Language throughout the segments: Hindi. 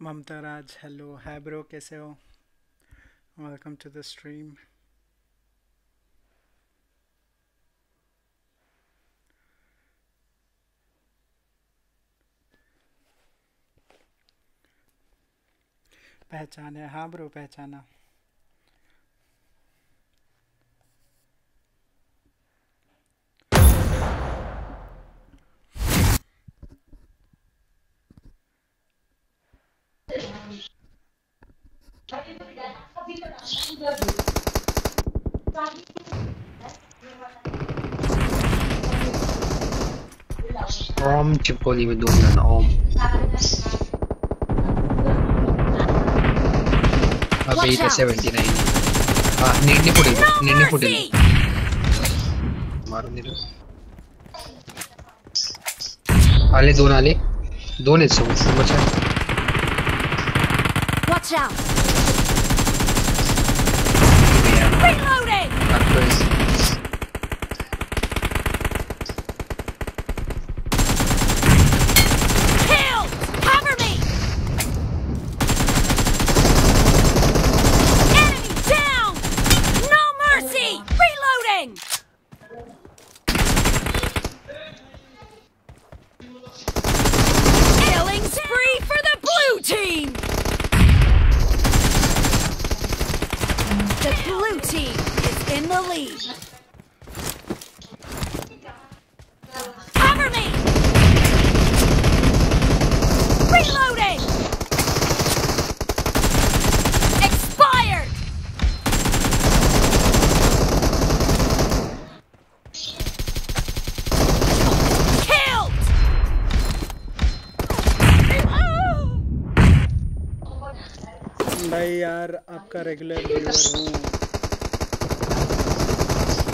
ममता राज हेलो है ब्रो कैसे हो? वेलकम टू द स्ट्रीम पहचाने हाँ ब्रो पहचाना। Om Chipotle with Dunan Om. अभी इथे 79 हा नीटने पुढे नीटने पुढे मारून दिलं आले दोन आले दोन आहेत समोर समोरच्या Watch out! आपका रेगुलर व्यूअर हूँ।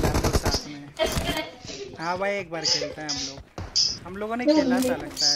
लैम्बो साथ में हाँ भाई एक बार खेलते हैं हम लोग। हम लोगों ने खेला था लगता है।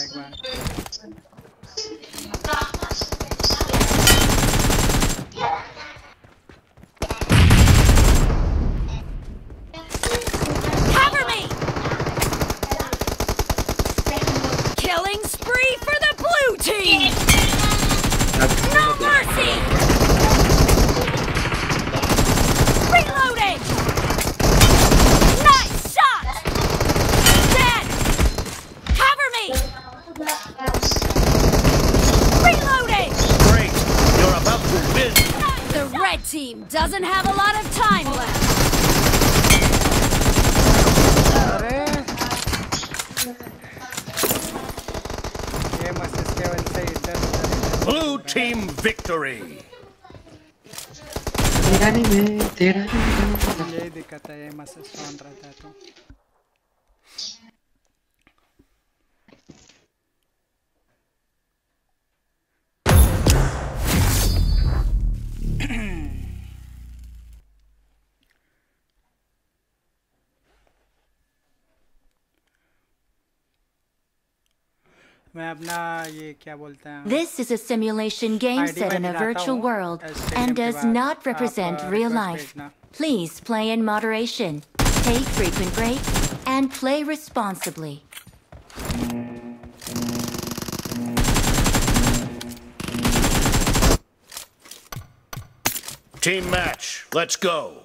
This is a simulation game set in a virtual world and does not represent real life. Please play in moderation, take frequent breaks, and play responsibly. Team match, let's go.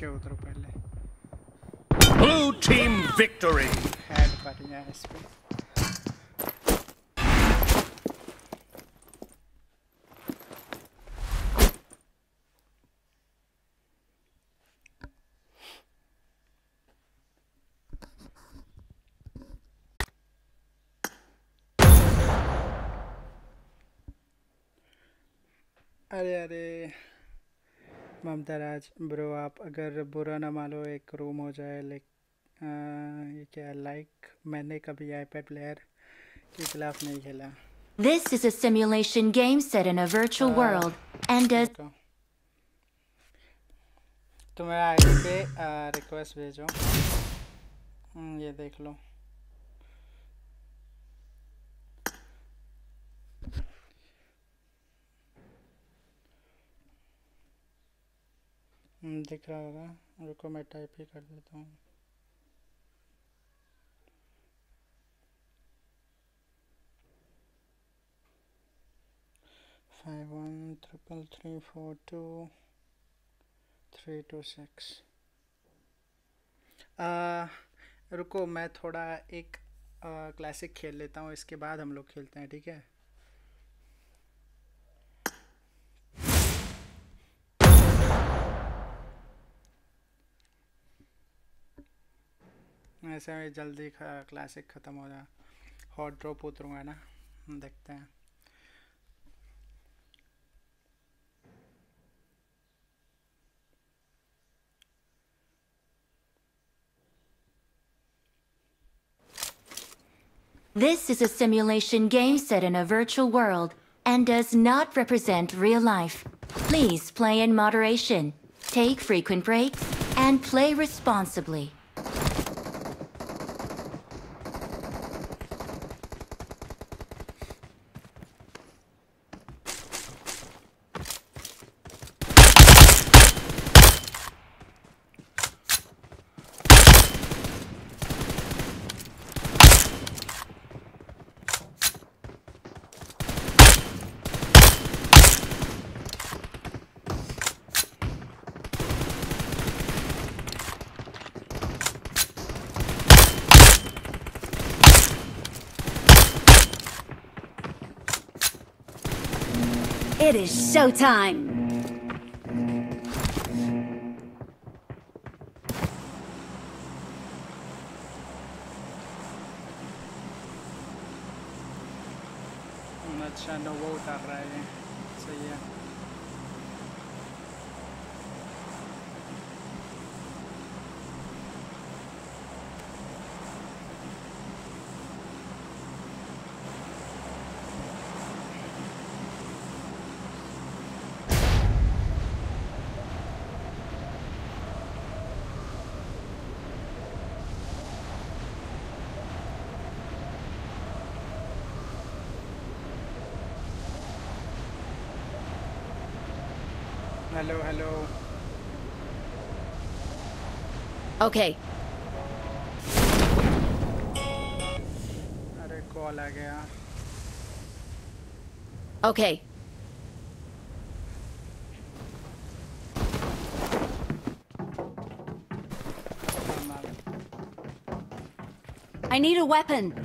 नीचे उतरो पहले। Blue team victory. हेड बढ़िया है इस पे। अरे अरे। ममता राज ब्रो आप अगर बुरा ना मानो एक रूम हो जाए लाइक ये क्या लाइक मैंने कभी आईपैड प्लेयर के खिलाफ नहीं खेला। This is a simulation game set in a virtual world and does तो तो आईडी पे रिक्वेस्ट भेजो। हम्म, ये देख लो। दिख रहा होगा। रुको, मैं टाइप ही कर देता हूँ। Five one triple three four two three two six रुको, मैं थोड़ा एक क्लासिक खेल लेता हूँ, इसके बाद हम लोग खेलते हैं, ठीक है? ऐसे में जल्दी क्लासिक ख़त्म हो जाए हॉट ड्रॉप उतरूँगा ना देखते हैं This is a simulation game set in a virtual world and does not represent real life. Please play in moderation, take frequent breaks, and play responsibly. It is showtime! Hello hello Okay, अरे कॉल आ गया okay. I need a weapon.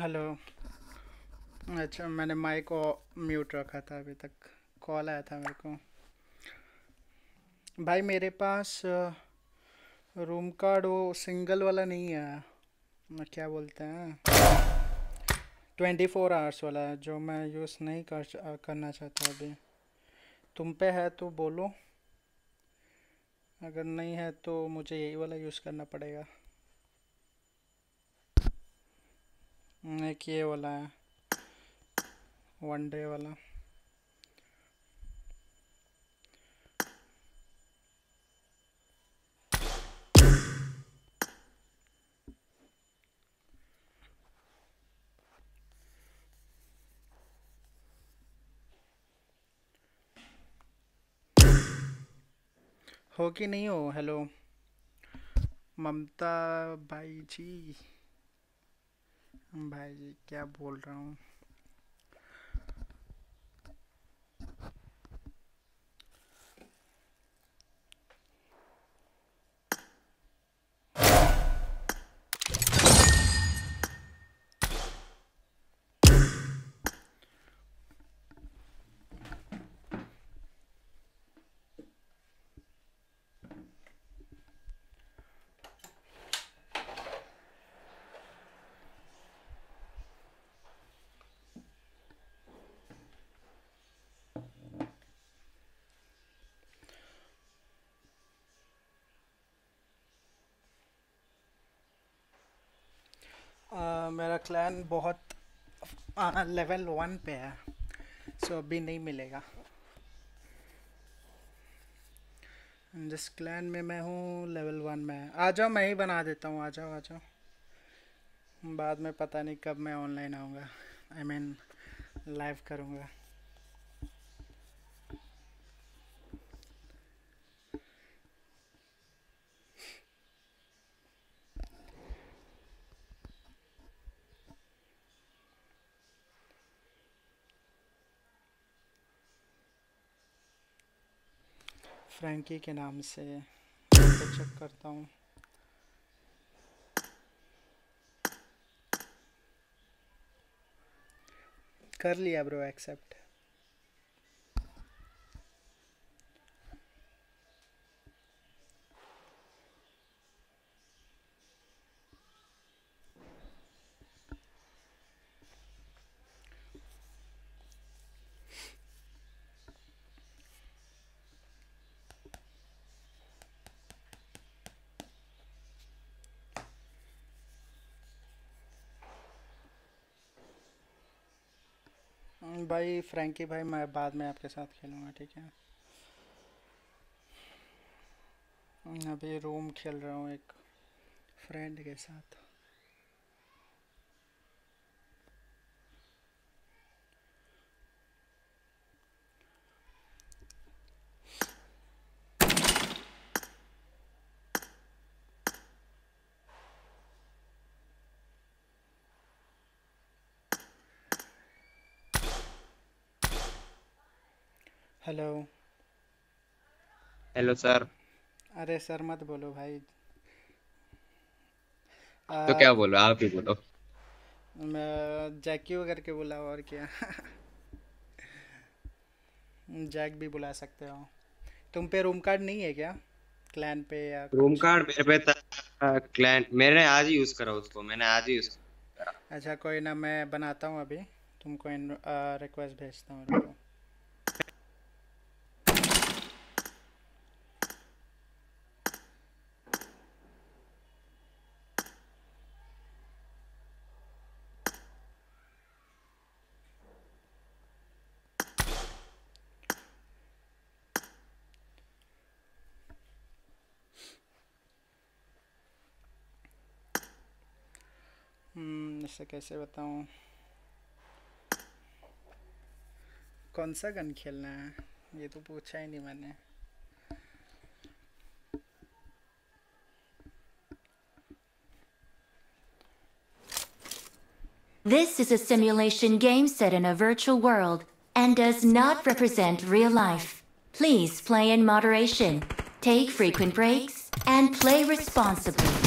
Hello. अच्छा मैंने माइक को म्यूट रखा था, अभी तक कॉल आया था मेरे को। भाई, मेरे पास रूम कार्ड वो सिंगल वाला नहीं है। मैं क्या बोलते हैं? ट्वेंटी फोर आवर्स वाला है, जो मैं यूज़ नहीं कर करना चाहता अभी। तुम पे है तो बोलो। अगर नहीं है तो मुझे यही वाला यूज़ करना पड़ेगा। एक ये वाला है। वन डे वाला। हो कि नहीं हो हेलो ममता भाई जी। भाई जी क्या बोल रहा हूँ आ, मेरा क्लैन बहुत लेवल वन पे है सो अभी नहीं मिलेगा। जिस क्लैन में मैं हूँ लेवल वन में आ जाओ, मैं ही बना देता हूँ। आ जाओ आ जाओ। बाद में पता नहीं कब मैं ऑनलाइन आऊँगा। आई मीन लाइव करूँगा। फ्रैंकी के नाम से। तो चेक करता हूँ। कर लिया ब्रो एक्सेप्ट भाई फ्रैंकी भाई, मैं बाद में आपके साथ खेलूँगा, ठीक है? अभी रूम खेल रहा हूँ एक फ्रेंड के साथ। हेलो। Hello sir. अरे सर मत बोलो भाई। तो क्या बोलो आप ही बोलो। मैं जैक्यू करके बोला और क्या। जैक भी बुला सकते हो। तुम पे रूम कार्ड नहीं है क्या? क्लैन पे या रूम कार्ड मेरे पे था क्लैन मैंने आज ही यूज़ करा उसको मैंने आज ही यूज़ अच्छा कोई ना मैं बनाता हूँ अभी। तुमको रिक्वेस्ट भेजता हूँ रुको हम्म, इसे कैसे बताऊँ कौन सा गन खेलना है ये तो पूछा ही नहीं मैंने This is a simulation game set in a virtual world and does not represent real life. Please play in moderation, take frequent breaks, and play responsibly.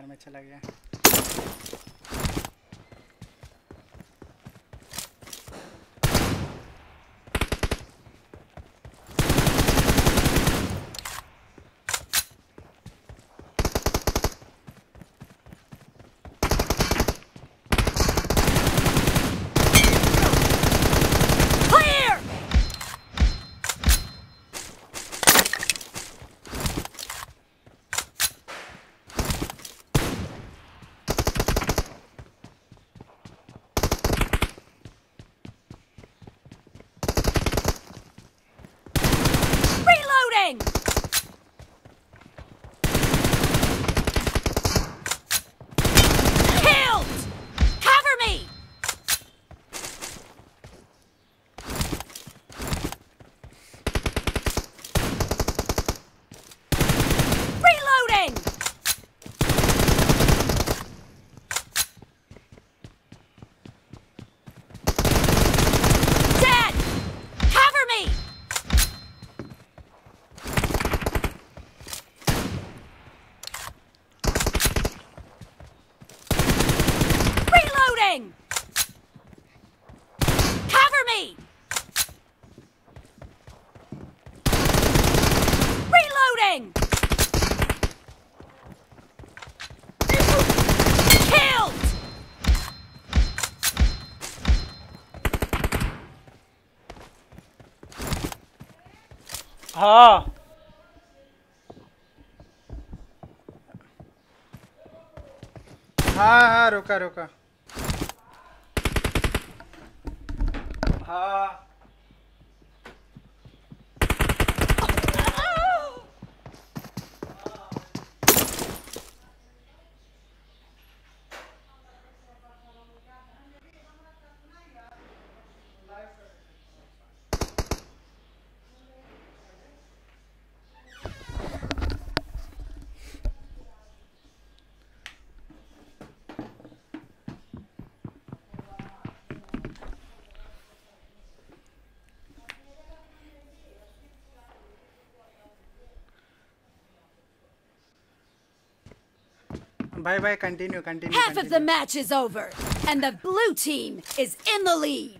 Car में चला गया। हाँ हाँ हाँ रुका रुका। Bye bye. Continue. Continue. Half continue. of the match is over, and the blue team is in the lead.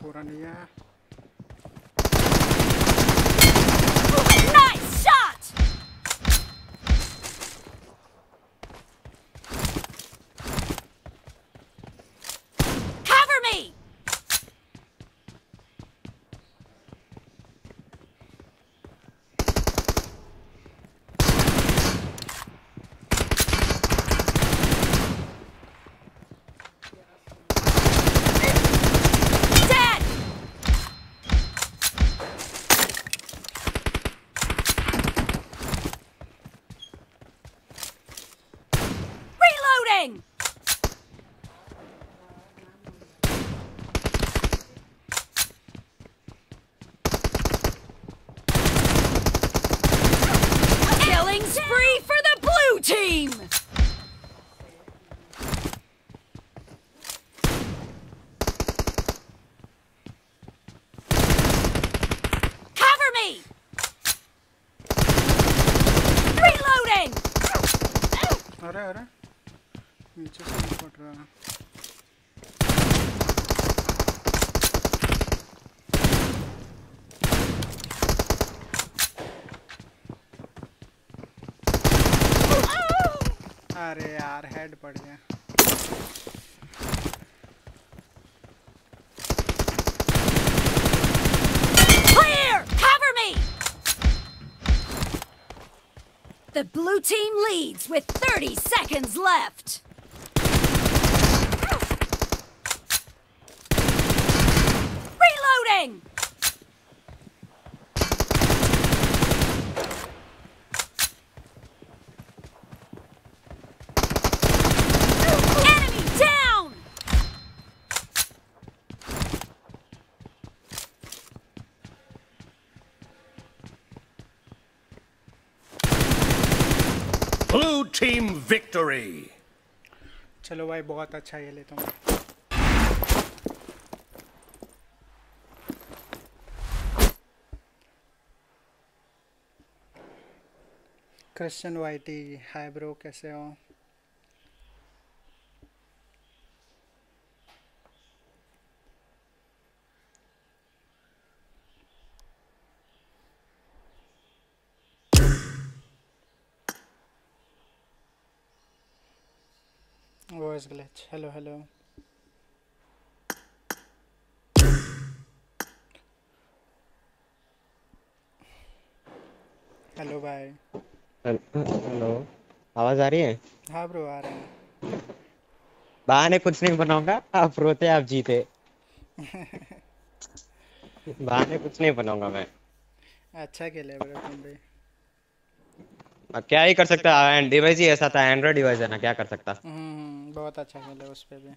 campuran head पड़ गया। बहुत अच्छा ये लेता तुम। क्रिश्चन वाइटी हाय ब्रो कैसे हो? हेलो हेलो हेलो भाई हेलो आवाज़ आ रही है? हाँ ब्रो आ रहे हैं। बहाने कुछ नहीं बनाऊँगा। आप रोते आप जीते। बहाने कुछ नहीं बनाऊँगा मैं। अच्छा खेले ब्रो तुम भी। अब क्या ही कर सकता है? डिवाइस ही ऐसा था एंड्रॉइड डिवाइस है ना क्या कर सकता? हम्म बहुत अच्छा खेले उस पे भी।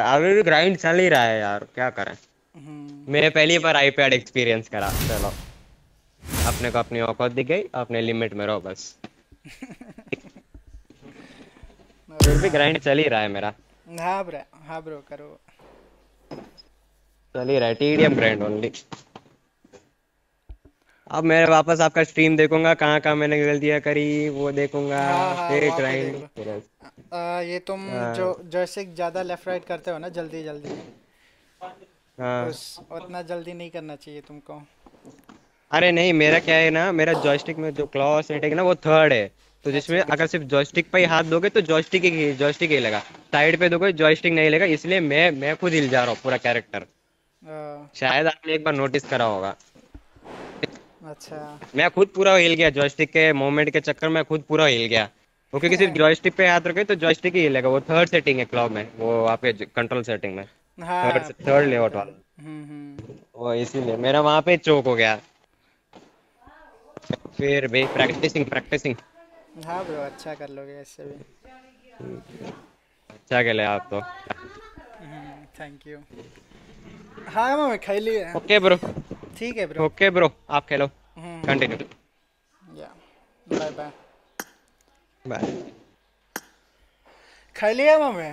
अभी भी ग्राइंड चल ही रहा है यार क्या करें? हम्म। मैंने पहली बार आईपैड एक्सपीरियंस करा चलो। अपने को अपनी औकात दिख गई अपने लिमिट में रहो बस। फिर भी ग्राइंड चल ही रहा है मेरा। हाँ ब्रो हाँ ब्रो करो। चल ही रहा है टीडीएम ग्राइंड ओनली अब मैं वापस आपका स्ट्रीम देखूँगा कहाँ कहाँ मैंने गलतियाँ करी वो देखूँगा हाँ, हाँ, फिर ग्राइंड आ, ये तुम जो जैसे ज़्यादा लेफ़्ट राइट करते हो ना जल्दी जल्दी। हाँ। उस उतना जल्दी नहीं करना चाहिए तुमको। अरे नहीं मेरा क्या है ना मेरा जॉयस्टिक में जो क्लॉ सेटिंग है ना वो थर्ड है। तो जिसमें अगर सिर्फ़ जॉयस्टिक पे ही हाथ दोगे तो जॉयस्टिक ही जॉयस्टिक ही लेगा साइड पे दोगे जॉयस्टिक नहीं लेगा इसलिए मैं मैं खुद हिल जा रहा हूँ पूरा कैरेक्टर शायद आपने एक बार नोटिस करा होगा। अच्छा। मैं खुद पूरा हिल गया जॉयस्टिक के मूवमेंट के चक्कर में खुद पूरा हिल गया। वो क्योंकि सिर्फ़ जॉयस्टिक पे हाथ रखे तो जॉयस्टिक ही हिलेगा वो थर्ड सेटिंग है क्लॉ में वो आपके कंट्रोल सेटिंग में। हाँ। थर्ड थर्ड लेआउट वाला। हम्म हम्म। वो इसीलिए मेरा वहाँ पे चोक हो गया। फिर भी प्रैक्टिसिंग प्रैक्टिसिंग हाँ ब्रो अच्छा कर लोगे इससे भी। अच्छा खेले आप तो। थैंक यू हाँ मैं खेल ली है ओके ब्रो ठीक है ब्रो ओके ब्रो आप खेलो. हम्म। कंटिन्यू या. बाय बाय बाय लिया मम्मी?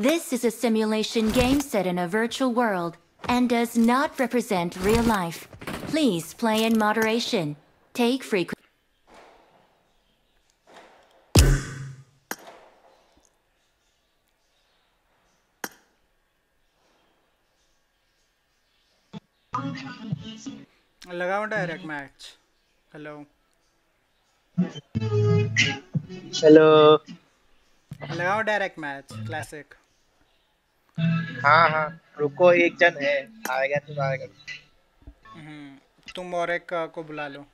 This is a simulation game set in a virtual world and does not represent real life. Please play in moderation. Take frequent लगाओ डायरेक्ट मैच हेलो हेलो लगाओ डायरेक्ट मैच क्लासिक हाँ हाँ। रुको, एक जन है। आएगा, तुम आएगा। हम्म तुम और एक को बुला लो।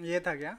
ये था क्या?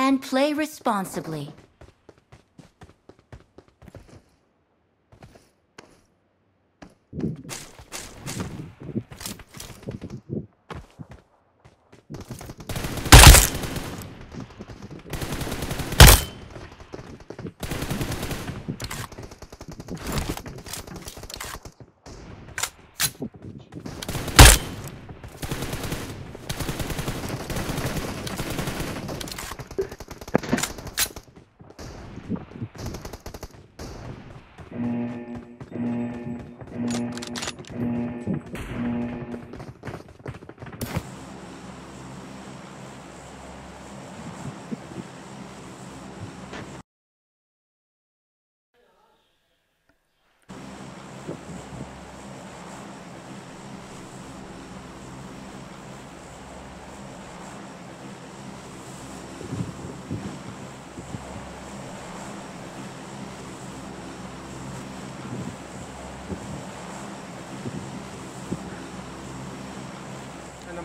and play responsibly.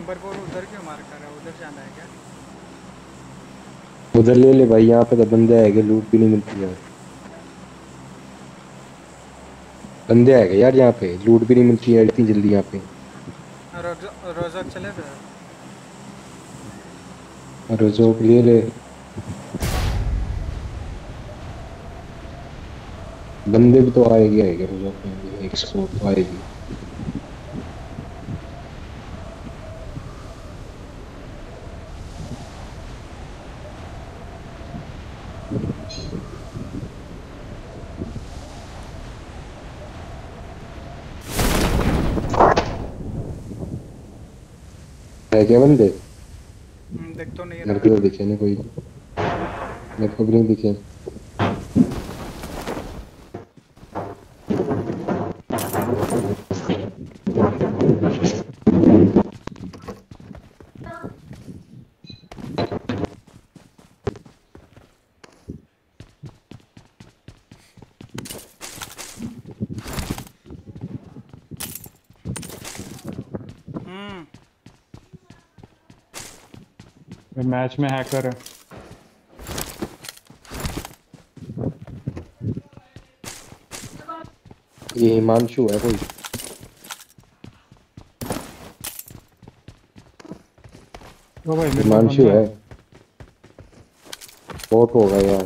Number four उधर क्यों मार कर रहा है? उधर जाना है क्या? उधर ले ले भाई यहाँ पे तो बंदे आएँगे लूट भी नहीं मिलती यार। बंदे आएँगे यार यहाँ पे लूट भी नहीं मिलती है इतनी जल्दी यहाँ पे। रोज- रोजक चले थे रोजोक ले ले। बंदे भी तो आएगी आएँगे भी, एक स्कोप तो आएगी। है क्या बंदे? हम्म, देख तो नहीं मेरे को तो दिखे नहीं कोई। मेरे को भी नहीं दिखे हम्म मैच में हैकर है। ये हिमांशु है कोई? ओ भाई हिमांशु है। बहुत होगा यार।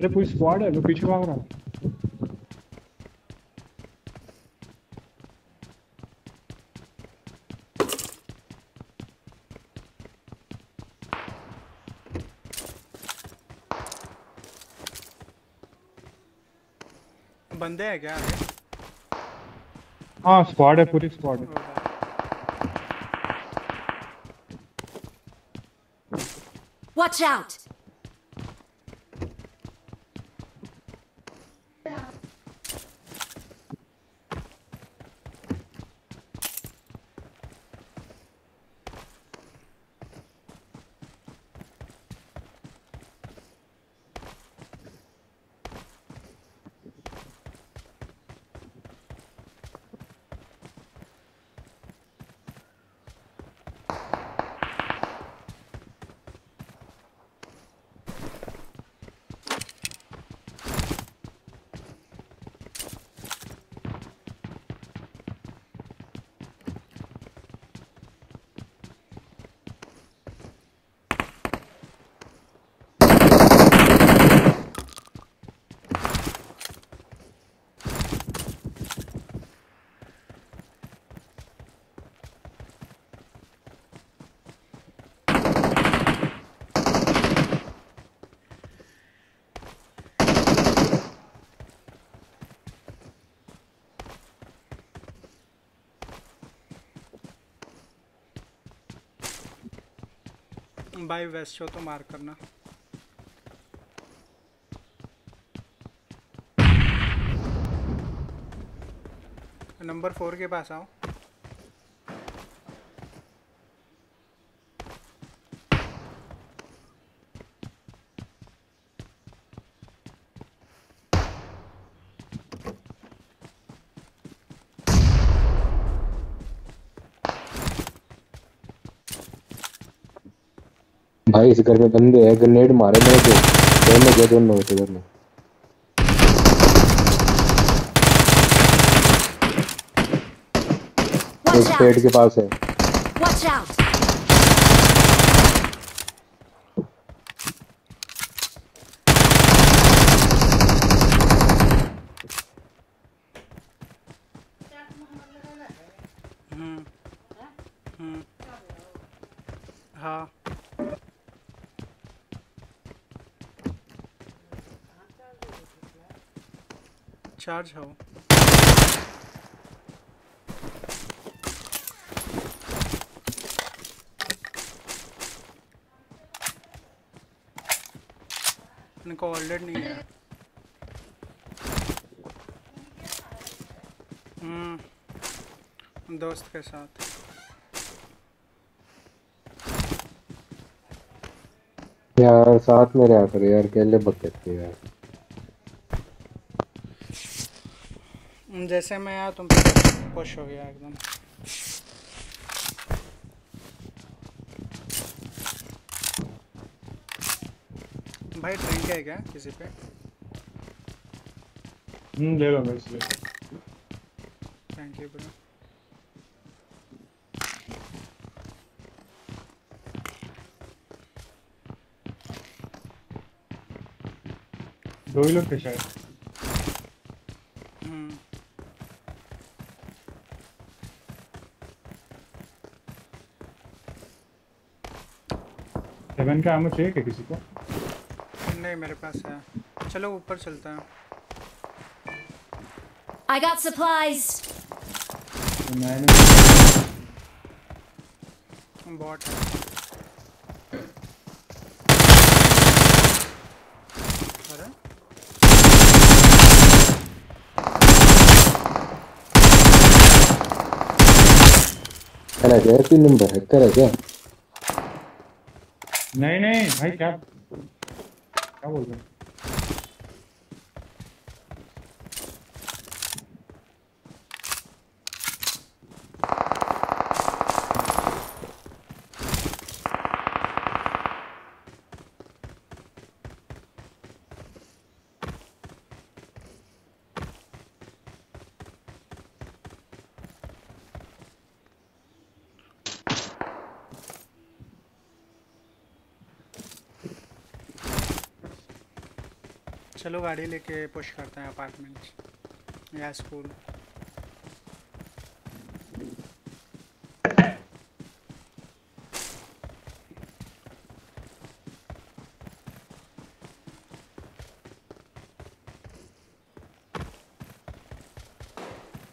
अरे पूरी स्क्वाड है मैं पीछे भाग रहा हूँ? बंदे हैं क्या हाँ स्क्वाड है पूरी स्क्वाड है Watch out! भाई वेस्ट हो तो मार करना। नंबर फोर के पास आओ। इस घर में बंदे हैं ग्रेनेड मारे मेरे को। दोनों गए दोनों होते घर में। एक पेड़ के पास है। Watch out! हम्म हम्म हाँ चार्ज हो। इनको ऑलरेड नहीं है। हम्म दोस्त के साथ। यार, साथ में रहा करो यार, अकेले बकते यार। जैसे मैं आया तुम खुश हो गया एकदम। भाई ट्रैंक है क्या किसी पे? हम्म ले लो मैं इसलिए थैंक यू ब्रो दो ही लोग थे शायद। सेवन का आमो चाहिए क्या किसी को? नहीं मेरे पास है। चलो ऊपर चलते हैं। I got supplies. तो मैंने बॉट है। अरे। है तीन नंबर है क्या? नहीं नहीं भाई क्या क्या बोल रहे हो? चलो गाड़ी लेके पुश करते हैं अपार्टमेंट या स्कूल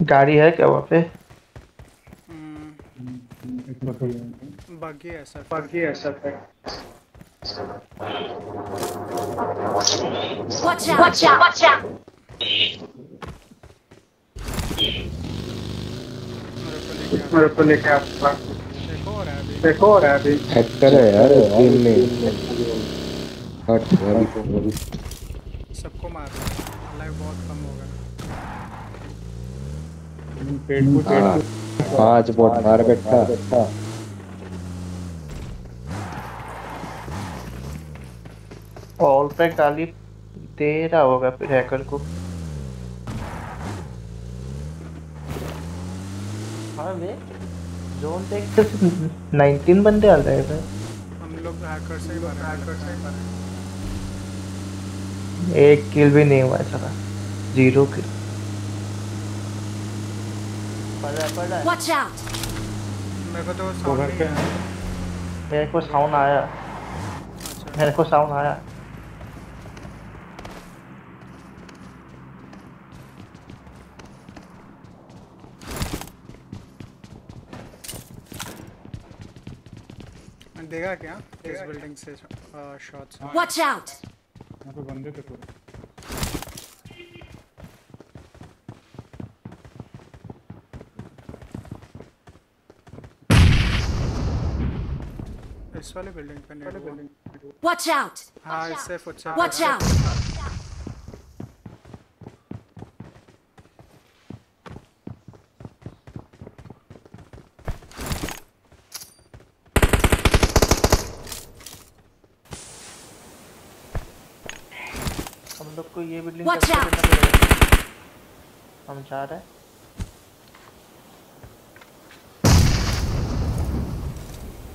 गाड़ी है क्या वहाँ पे? बार बग्गी है सर बाकी है सब Watch out! Watch out! Watch out! मेरे को लेके आप देखो है अभी हैकर है यार गेम में हट यार सबको मार लाइफ बहुत कम हो गया पेट को पेट को पाँच बोट मार बैठा ऑल पे गाली दे रहा होगा फिर हैकर को। हाँ वे जोन देख के 19 बंदे आ रहे थे हम लोग हैकर से ही मारे हैकर से ही मारे एक किल भी नहीं हुआ है सारा ज़ीरो किल पड़ा पड़ा Watch out! मेरे को तो साउंड है। मेरे को साउंड आया। मेरे को साउंड आया। देगा क्या इस बिल्डिंग से शॉट्स वॉच आउट यहाँ पे बंदे थे पूरे इस वाले बिल्डिंग पे नहीं वॉच आउट out! हाँ इससे फुटसा Watch वॉच हम लोग को ये बिल्डिंग हम जा रहे हैं।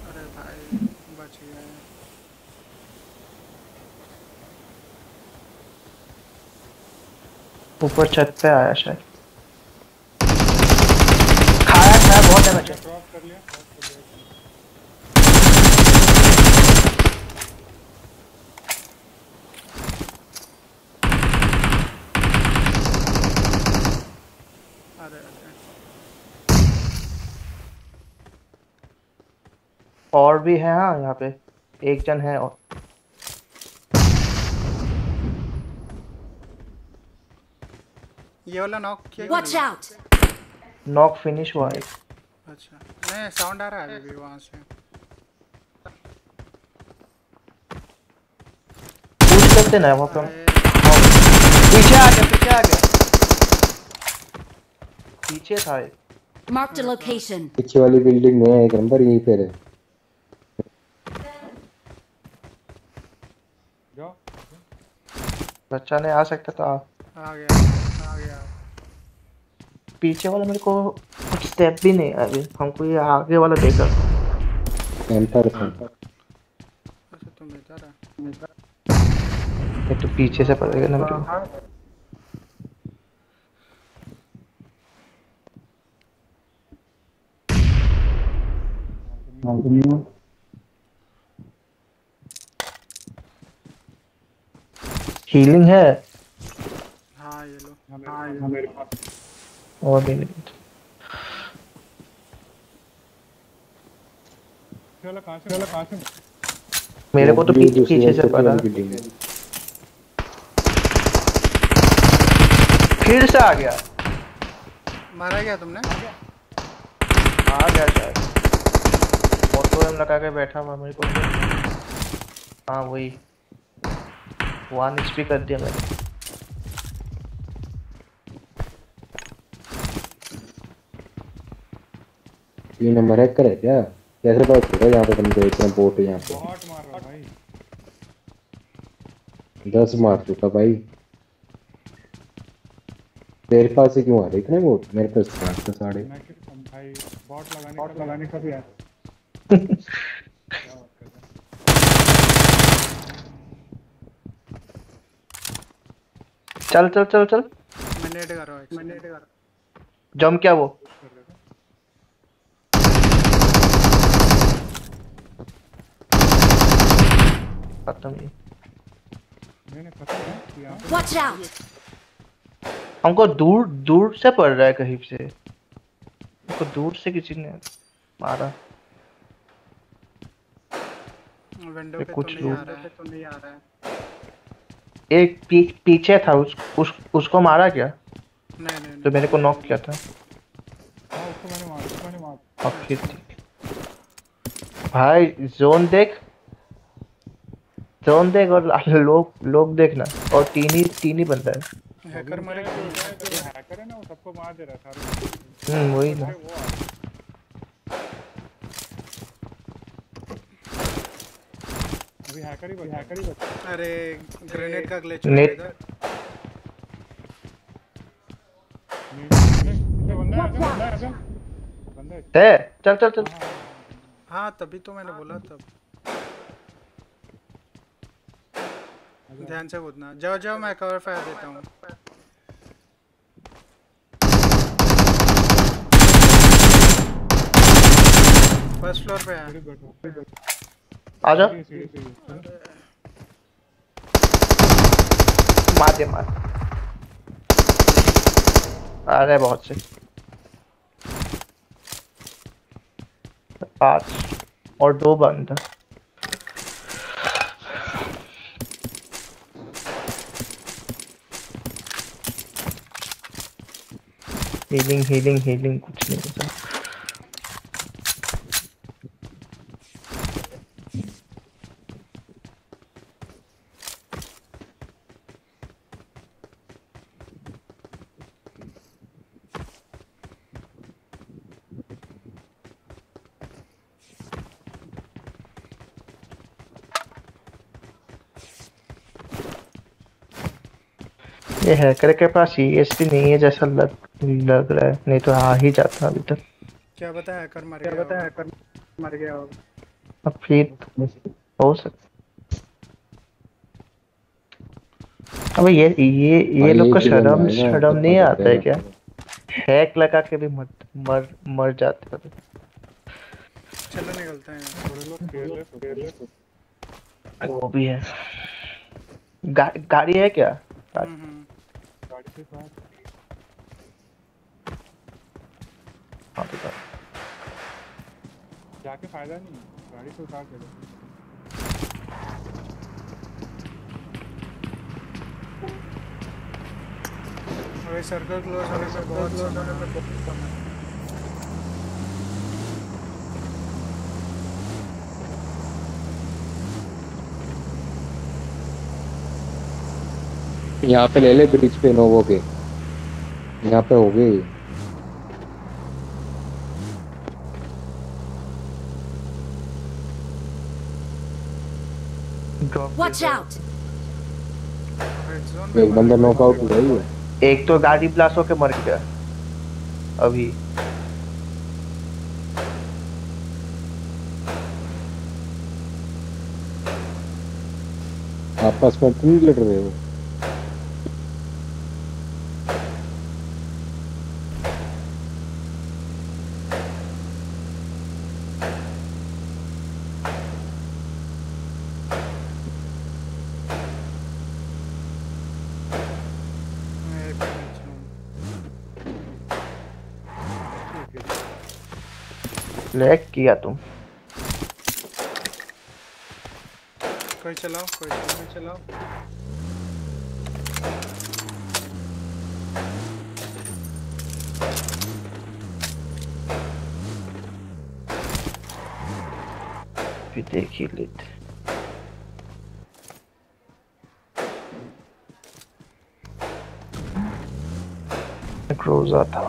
अरे भाई बच गया ऊपर छत पे आया शायद खाया खाया बहुत डैमेज है ड्रॉप कर लिया drop कर लिया। अरे अरे और भी है हाँ यहाँ पे। एक जन है और ये वाला नॉक किया नहीं? out! नॉक फिनिश हुआ है अच्छा। नहीं साउंड आ रहा है अभी वहाँ से। पुश करते ना वहाँ पे पीछे आ गया पीछे आ गया। पीछे था एक। Marked a location. पीछे वाली बिल्डिंग में एक नंबर यहीं पे है बच्चा नहीं आ सकता तो आ आ गया आ गया। पीछे वाला मेरे को कुछ स्टेप भी नहीं है अभी हमको ये आगे वाला देखा। सेंटर सेंटर अच्छा तुम इधर आ। ये तो पीछे से पड़ेगा ना मेरे को। हीलिंग है। हाँ ये लो। हाँ ये मेरे पास। और भी नहीं चलो कहाँ से चलो कहाँ से? मेरे को तो पीछे पीछे से पड़ा है। फिर से आ गया। मारा गया तुमने? आ गया शायद। ऑटो एम लगा के बैठा हुआ मेरे को। हाँ वही। वन एचपी कर दिया मैंने। ये नंबर हैक करे क्या? कैसे बात करेगा यहाँ पे बंदे इतना बोट है यहाँ पे? बहुत मार रहा भाई। दस मार चुका भाई। तेरे पास से क्यों आ रहे इतने बोट मेरे पास साढ़े। मैं कि भाई बॉट लगाने बॉट लगाने का भी है। चल चल चल चल। कर कर जम क्या वो? खत्म ही नहीं नहीं! हमको दूर दूर से पड़ रहा है कहीं से। हमको दूर से किसी ने मारा। विंडो पे कुछ तो नहीं आ रहा है तो नहीं आ रहा है। एक पी, पीछे था उस, उस उसको मारा क्या? नहीं नहीं जो मेरे को नॉक किया था। हाँ उसको मैंने मार उसको मैंने मार। अब फिर ठीक। भाई जोन देख। जोन देख और लोग लोग देखना। और तीन ही तीन ही बंदा है। हैकर मरे जो हैकर है ना वो सबको मार दे रहा सारे। हम्म वही ना अरे वो आ- अभी हैकर ही हैकर ही बचा अरे ग्रेनेड का ग्लिच है? बंदा है चल चल चल। हाँ तभी तो मैंने बोला तब ध्यान से कूदना। जाओ जाओ मैं कवर फायर देता हूँ। फ़र्स्ट फ्लोर पे है। आ सीढ़ी मार दे मार। अरे बहुत से। पाँच। और दो बंदा। हीलिंग हीलिंग हीलिंग कुछ नहीं होता ये हैकर के पास ईएसपी नहीं है जैसा लग लग रहा है। नहीं तो आ ही जाता अभी तक। क्या बता हैकर मर गया क्या बता हैकर मर गया होगा। अब फिर हो सकता अबे ये ये ये लोग का शर्म शर्म तो नहीं आता है क्या। हैक लगा के भी मर मर मर जाते हैं। चलो निकलते हैं। थोड़े लोग केयरलेस केयरलेस वो भी है। गा, गाड़ी है क्या? गाड़ी हम्म, हम्म। गाड़ी के पास हाँ तो गाड़ी। जाके फ़ायदा नहीं। गाड़ी से उतार दे दो अरे सर्कल क्लोज होने पे बहुत होने पे बहुत यहाँ पे ले ले ब्रिज पे नोवो के। यहाँ पे हो Watch out! एक बंदा नॉकआउट हुआ ही है। एक तो गाड़ी ब्लास्ट होके मर गया। अभी। आपस में तुम लड़ रहे हो मैं एक मिनट में। लैग किया तुम। कोई चलाओ कोई कोई चलाओ। फिर देख ही लेते। क्रोजा था।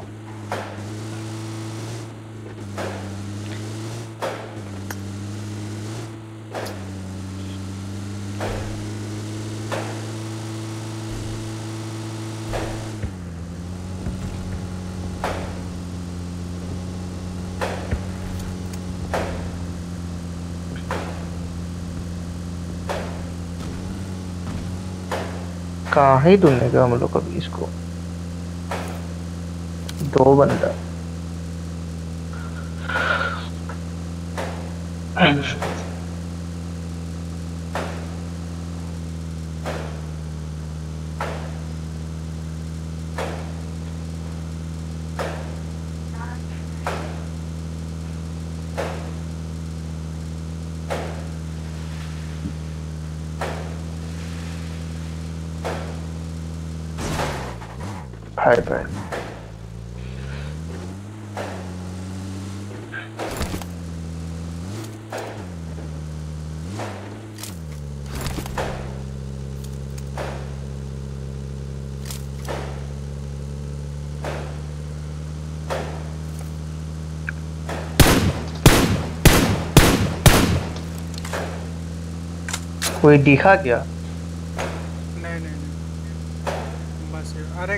कहाँ ही ढूँढने का हम लोग अभी इसको। दो बंदा। हाय कोई दिखा क्या नहीं नहीं नहीं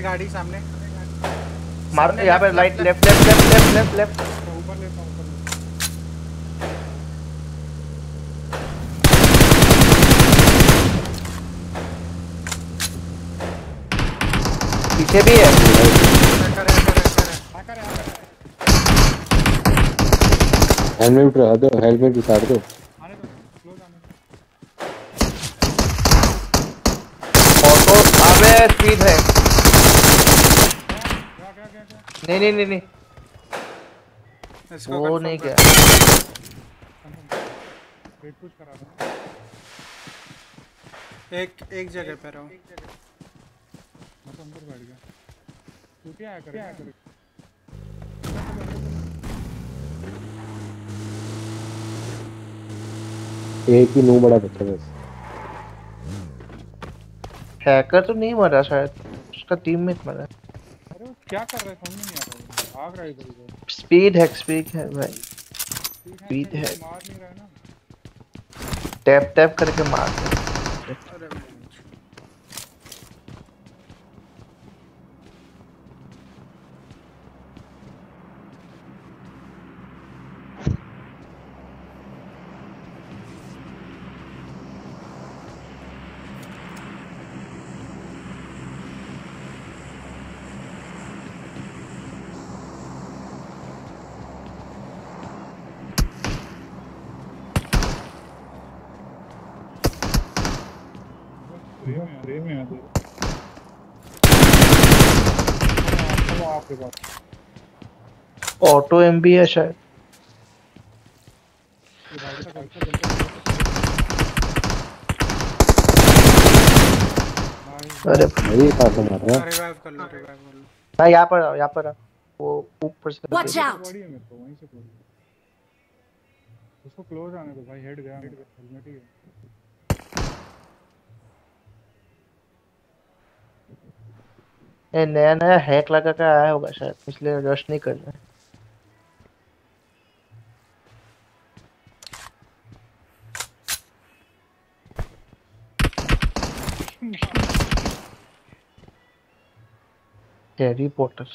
गाड़ी सामने। मार यहाँ पे right left left left left left left ऊपर लेता हूँ पीछे भी है। करे करे करे हेलमेट उठा दो। हेलमेट उतार दो दो। क्लोज आने अबे स्पीड है क्या क्या क्या क्या नहीं नहीं नहीं नहीं। इसको वो नहीं कर। गया। वेट पुश करा दो एक एक जगह पे रहो। मैं तो अंदर बैठ गया तू क्या करे करे एक ही नो बड़ा बच्चा बस। हैकर तो नहीं मरा शायद। उसका टीममेट मरा। अरे क्या कर रहा है? भाग रहा है इधर उधर। स्पीड है स्पीड है भाई। स्पीड है मार नहीं रहा ना। टैप टैप करके मार अरे ऑटो एम भी है शायद। भाई का अरे अरे कहाँ से मार रहा है। रिवाइव कर लो रिवाइव कर लो। भाई यहाँ पर आओ यहाँ पर वो ऊपर से को से क्लोज उसको क्लोज आने दो भाई हेड गया हेलमेट ही है। ये नया नया हैक लगा कर आया होगा शायद इसलिए रश नहीं कर रहा है। हैरी पॉटर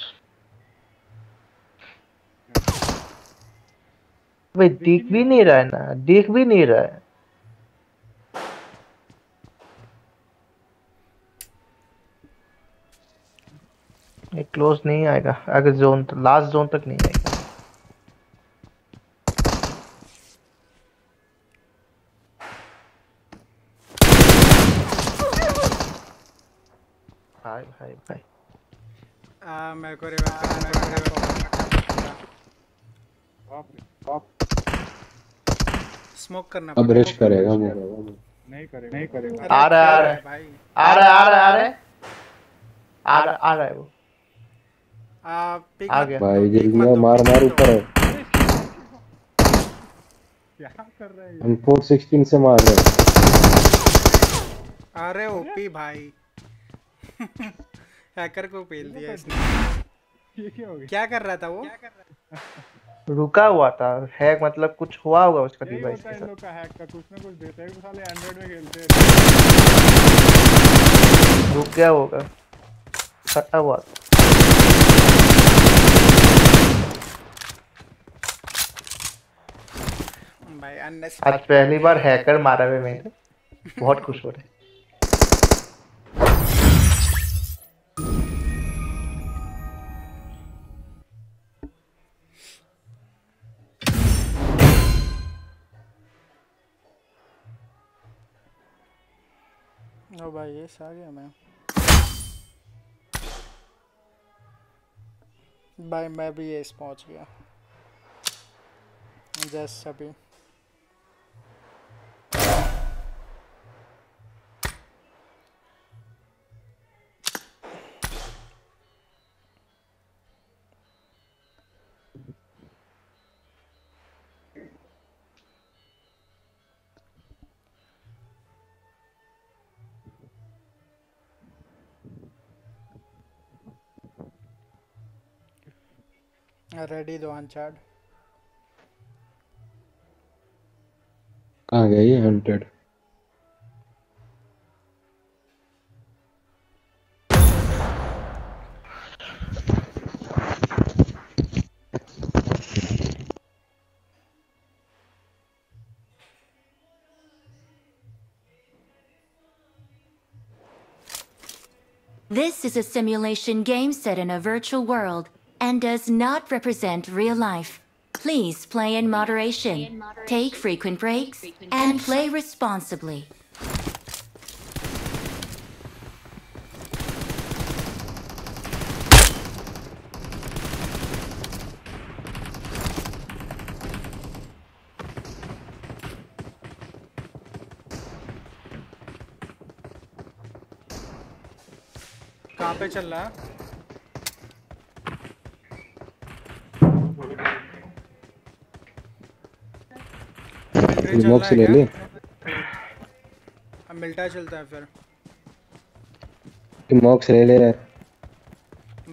भाई दिख भी नहीं रहा है ना दिख भी नहीं रहा है। क्लोज नहीं आएगा अगर जोन लास्ट जोन तक नहीं आएगा। आ, मेरे को रिवाइव करना मेरे को बाप रे बाप स्मोक करना अब रश करेगा वो। नहीं करेगा नहीं करेगा। आ रहा है, आ रहा है। आ रहा है आ रहा है आ रहा है। आ रहा है वो। आ, पिक आ गया। भाई जल्दी मार मार ऊपर है। क्या कर रहा है? हम 416 से मार रहे हैं। अरे ओपी भाई। हैकर को पेल दिया इसने। ये क्या हो गया? क्या कर रहा था वो? रुका हुआ था। हैक मतलब कुछ हुआ होगा उसका डिवाइस के लोग साथ। का हैक का कुछ ना कुछ देता है। साले एंड्रॉइड में खेलते हैं। रुक गया होगा। सटा हुआ था। भाई आज पहली बार हैकर मारा है मैंने। बहुत खुश हो रहे भाई ये आ गया मैं भाई मैं भी ये पहुँच गया। जस्ट अभी। रेडी दो अनचार्ड कहाँ गया ये hunted This is a simulation game set in a virtual world and does not represent real life. Please play in moderation, take frequent breaks, and play responsibly. कहाँ पे चल रहा है मॉक्स रहा ले ले क्या? अब मिलटा चलता है फिर। मॉक्स ले ले यार।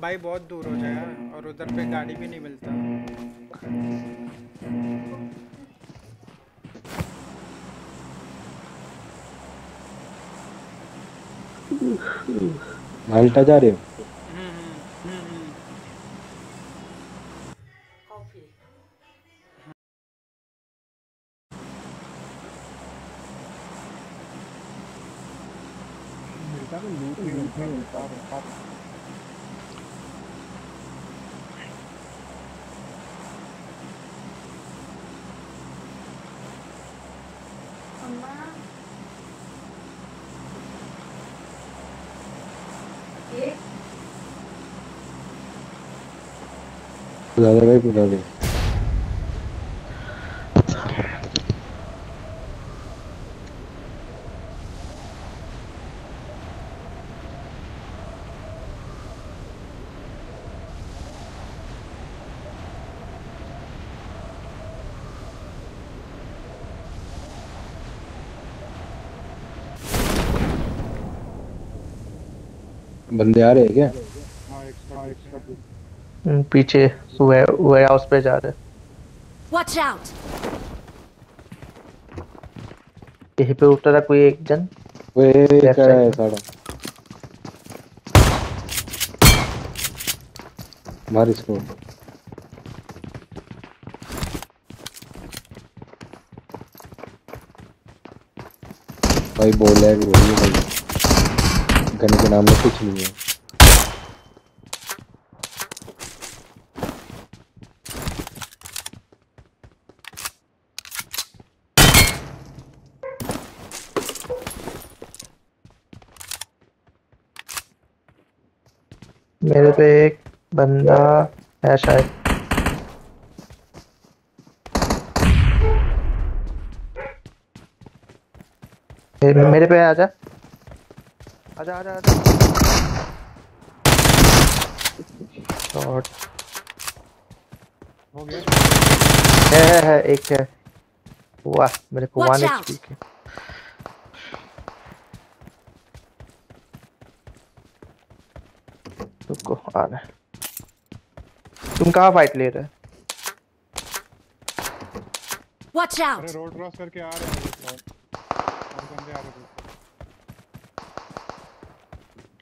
भाई बहुत दूर हो जाएगा और उधर पे गाड़ी भी नहीं मिलता। माल्टा जा रहे हो मिलता तो लूट नहीं मिलता मिलता मिलता बुला दे भाई बुला दे बंदे आ रहे हैं क्या? हाँ हम्म, पीछे वे हाउस पे जा रहे। Watch out! यहीं पे उतरा कोई एक जन? वे क्या है साड़ा मार इसको। भाई बोल है भाई। गन के नाम में कुछ नहीं है। पे एक बंदा है शायद। मेरे पे आजा। आजा आजा आजा। शॉट हो गया। है है एक है। वाह मेरे को वन. एचपी के रुको आ रहा है तुम कहाँ फाइट ले रहे? हो Watch out! अरे रोड क्रॉस करके आ रहे हैं और बंदे आ रहे हैं।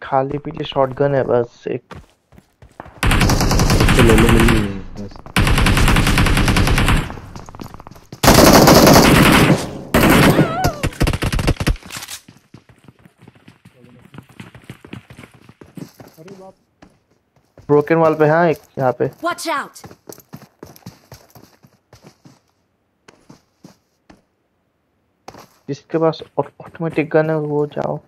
खाली पीछे शॉटगन है बस एक इसको ले लो नहीं है बस अरे बाप ब्रोकन वॉल पे हाँ एक यहाँ पे Watch out! जिसके पास ऑटोमेटिक गन है वो जाओ?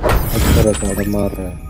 अच्छा रहता है मार रहा है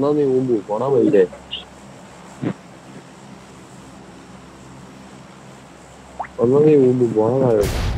南的温度高那么一点。안나님 오늘 뭐 하나요?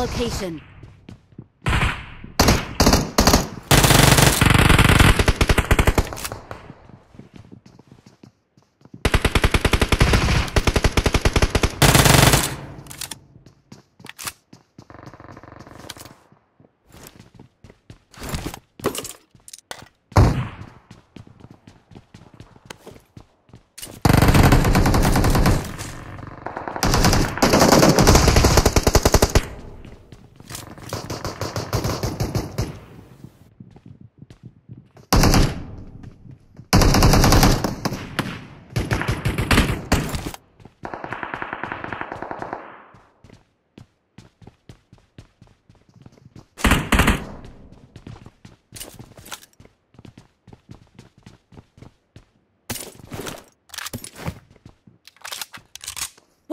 Location.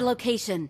a location.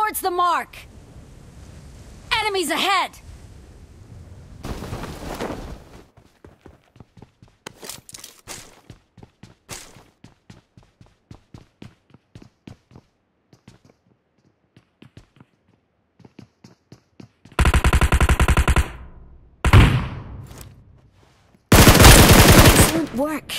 towards the mark! Enemies ahead! Excellent work.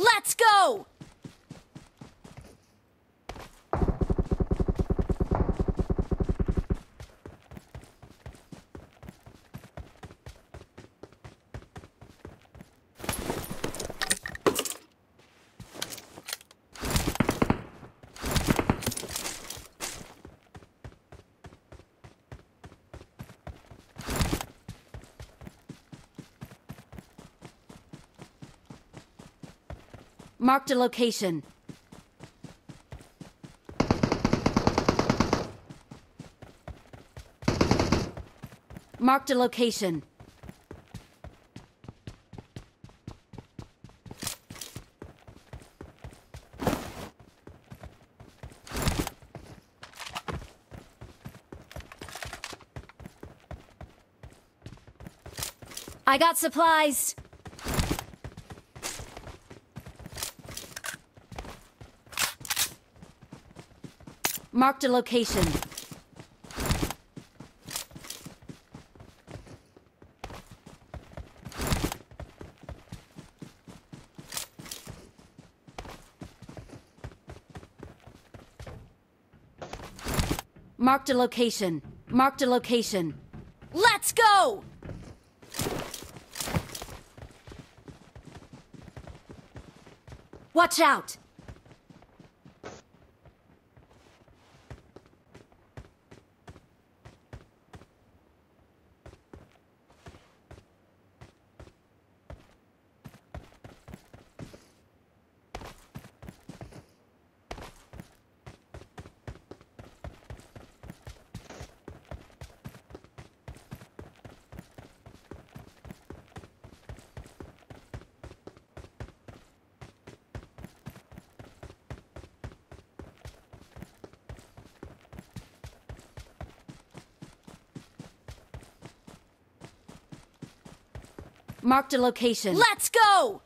Let's go! Marked a location. Marked a location. I got supplies. Marked a location. Marked a location. Marked a location. Let's go! Watch out! Marked a location. Let's go!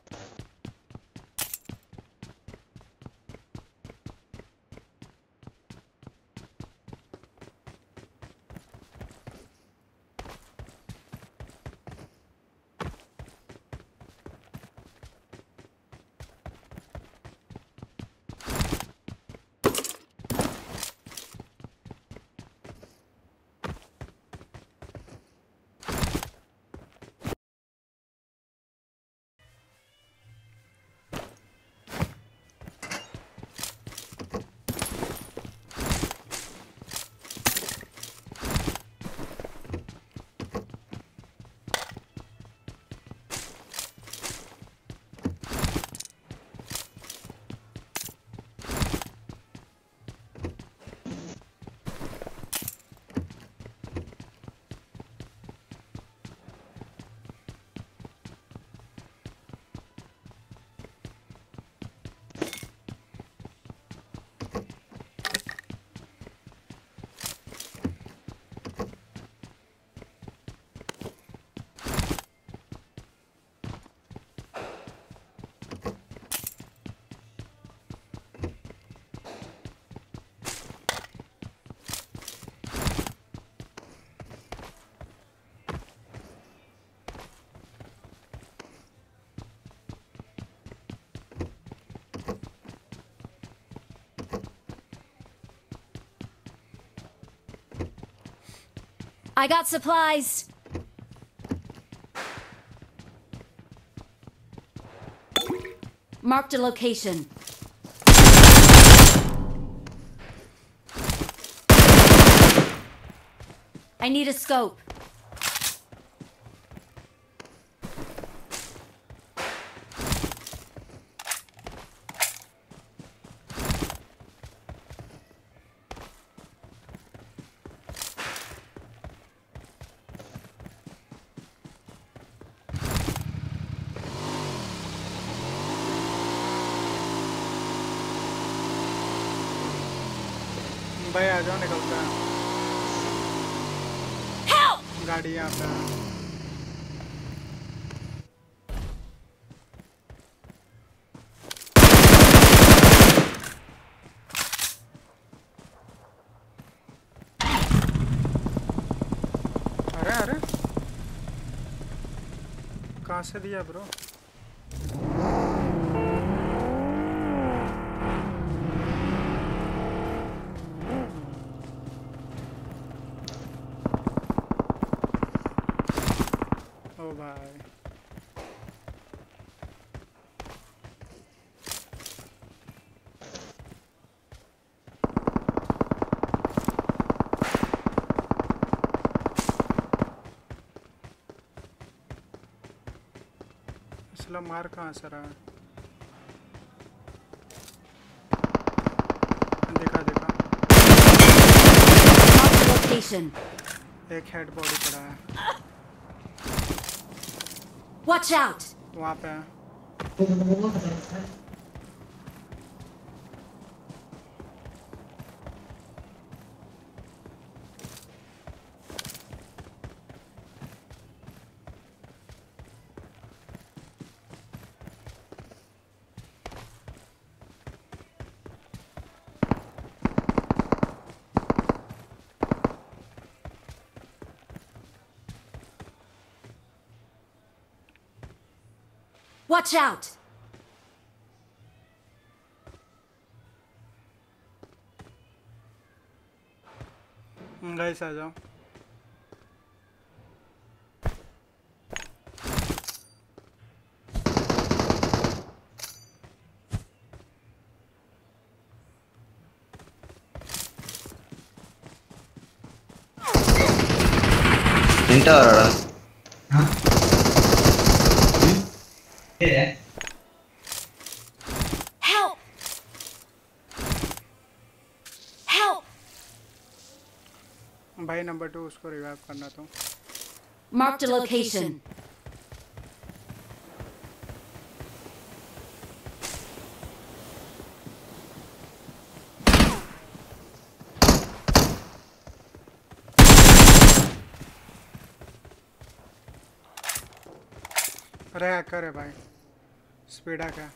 I got supplies. Marked a location. I need a scope. कहाँ से दिया ब्रो ओ भाई इसला मार कहाँ से रहा है देखा देखा. एक हेड बॉडी पड़ा है Watch out! वहाँ पे है Watch out! गाइस आ जाओ करना तो Marked a location. अरे हैकर है भाई। स्पीडा का।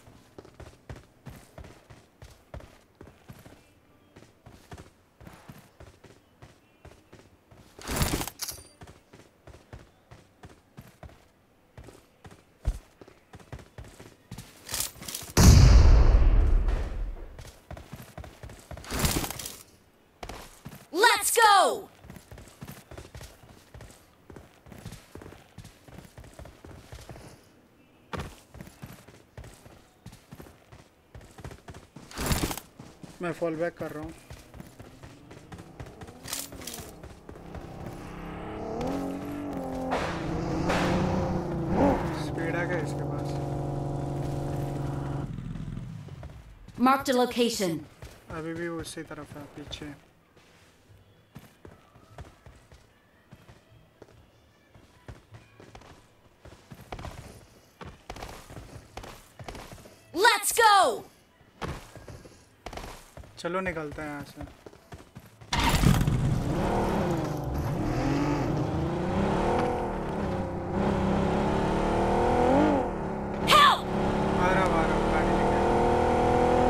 मैं फॉल बैक कर रहा हूँ। स्पीडा का है इसके पास। Location. अभी भी उसी तरफ़ है पीछे। चलो निकलते हैं यहाँ से Help! आ रहा हूँ, आ रहा हूँ, गाड़ी लेके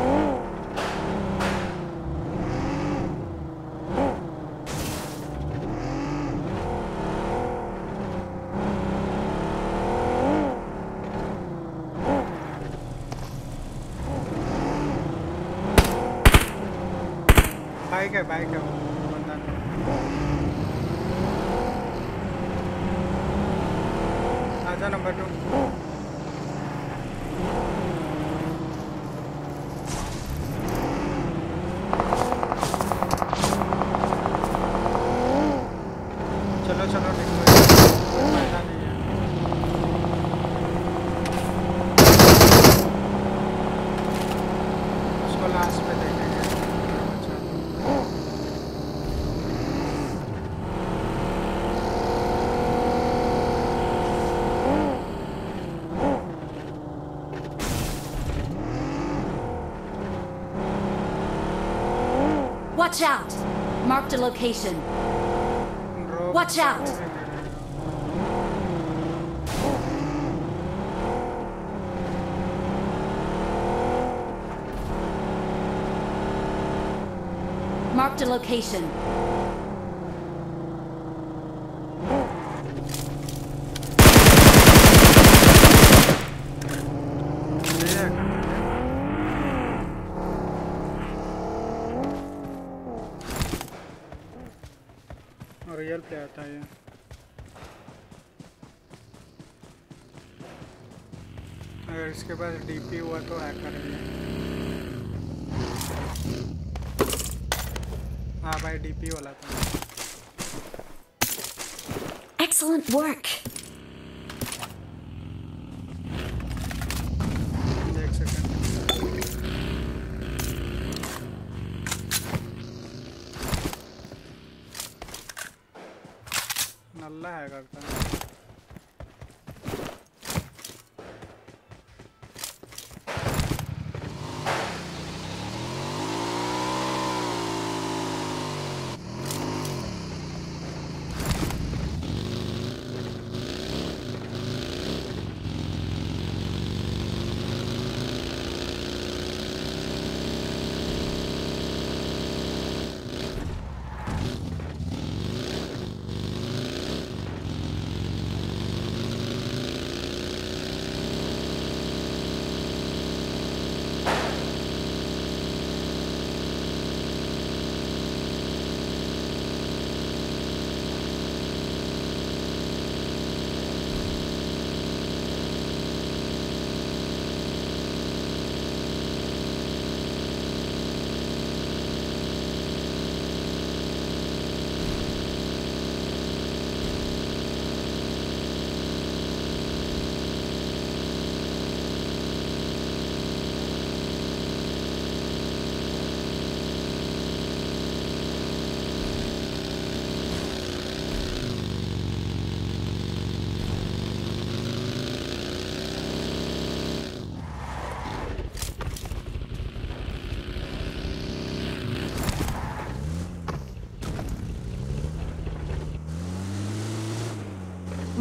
बाइक है बाइक है वो Watch out! Marked a location. Watch out! Marked a location. आता है ये। अगर इसके पास डीपी हुआ तो हैकर है हाँ भाई डीपी वाला था। Excellent work.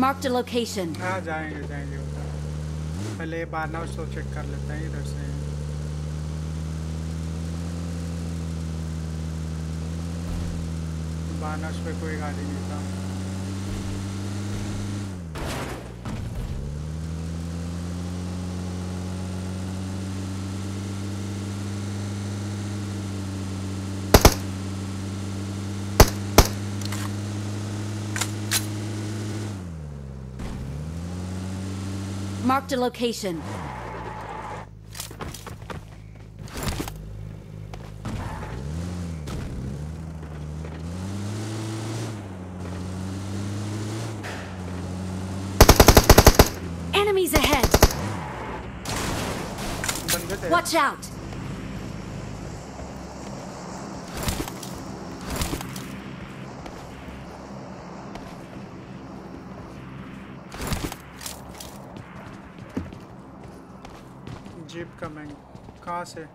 Marked a location. हाँ जाएँगे जाएँगे पहले ना उसको चेक कर लेते हैं इधर से बानस पे कोई गाड़ी Marked a location. Enemies ahead! Watch out! कहाँ से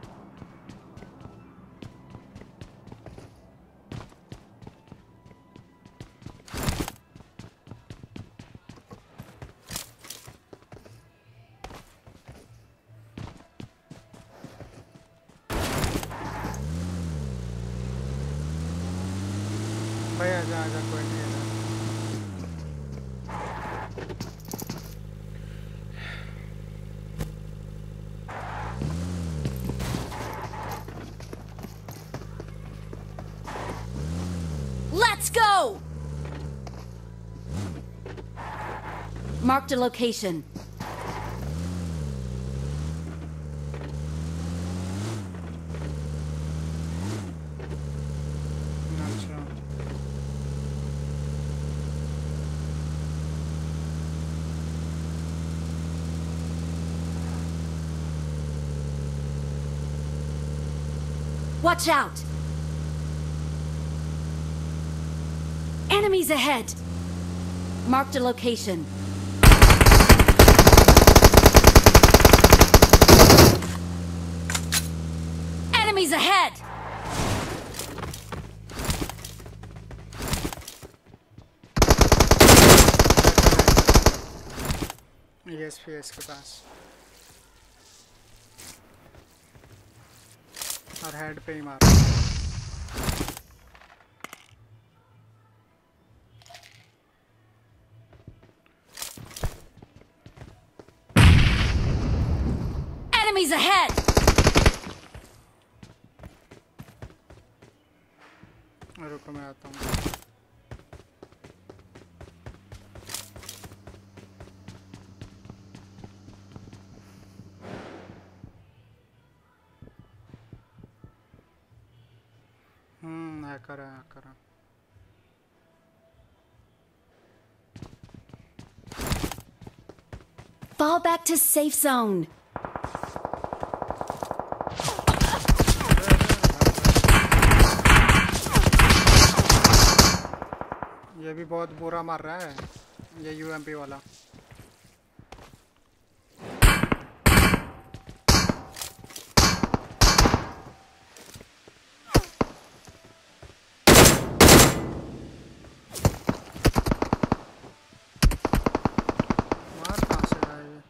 marked a location. Watch out! Enemies ahead! Marked a location. Enemies ahead! Yes P S के पास और हेड पे ही मारा रुको मैं आता हूँ हम्म हैकर है हैकर है Fall back to safe zone. ये भी बहुत बुरा मार रहा है ये यूएमपी वाला मार कहाँ से रहा है ये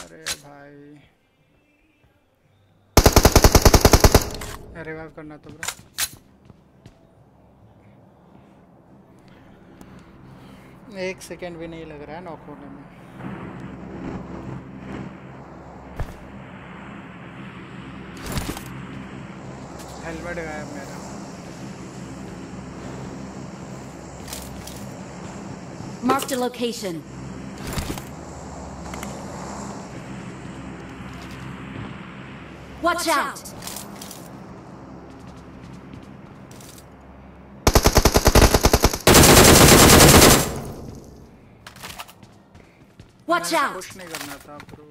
अरे भाई रिवाइव करना तो ब्रो एक सेकंड भी नहीं लग रहा है नॉक होने में हेलमेट गायब मेरा Marked a location. Watch, Watch out. out. Watch out. कुछ नहीं करना था ब्रो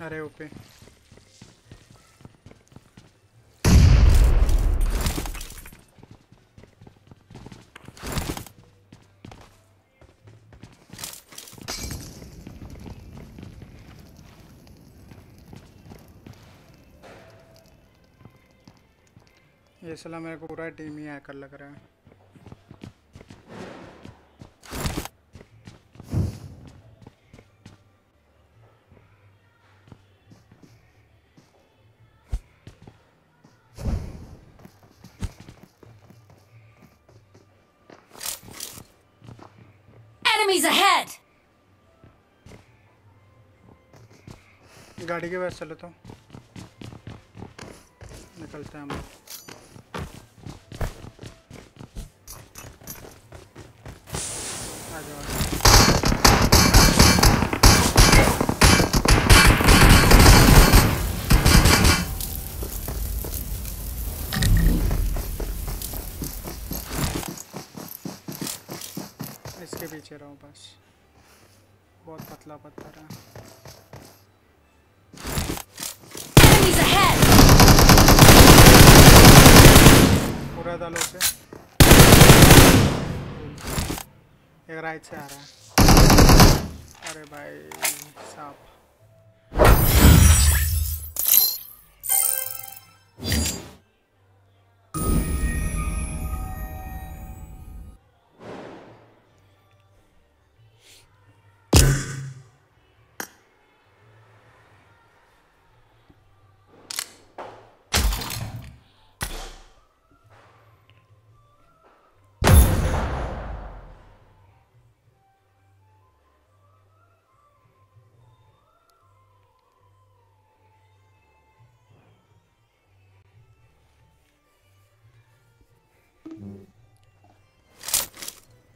अरे ऊपर ये सला मेरे को पूरा टीम ही हैकर लग रहा है। गाड़ी के पास चलो तो। निकलते हैं हम लोग। आ जाओ आ जाओ। इसके पीछे रहो बस। बहुत पतला पत्थर है। पूरा डालो उसे एक राइट से आ रहा है। अरे भाई साहब।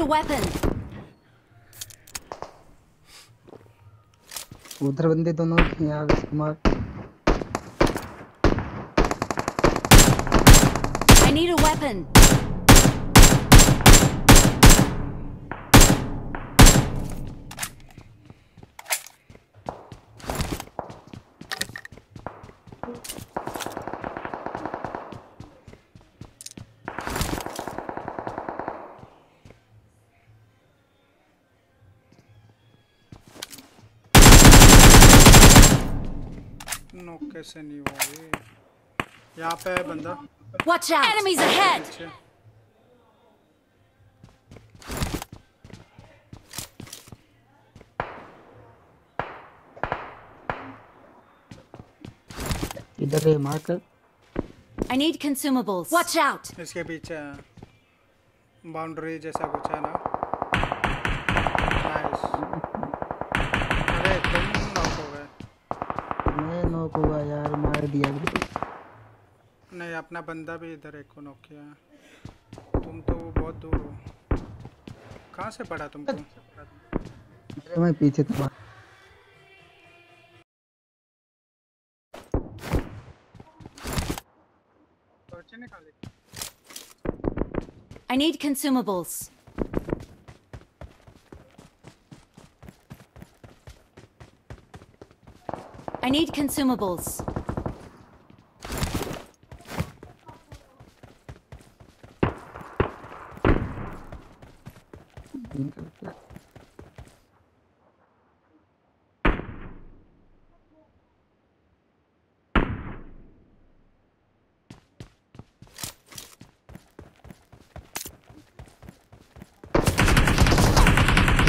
a weapon. उधर बंदे दोनों यहाँ Kumar I need a weapon. कैसे नहीं हुआ यहाँ पे है बंदा Watch out! Enemies ahead! इधर है मार कर I need consumables. Watch out! इसके पीछे बाउंड्री जैसा कुछ है ना दिया नहीं अपना बंदा भी इधर एक को नॉक किया तुम तो बहुत दूर हो। कहाँ से पड़ा तुमको? अरे मैं पीछे निकाले I need consumables. I need consumables.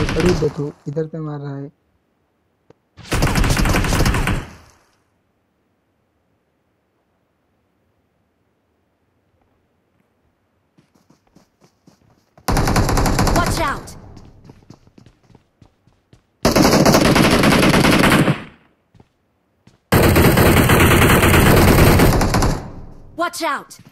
ये खड़ी देखो इधर पे मार रहा है out! Watch out!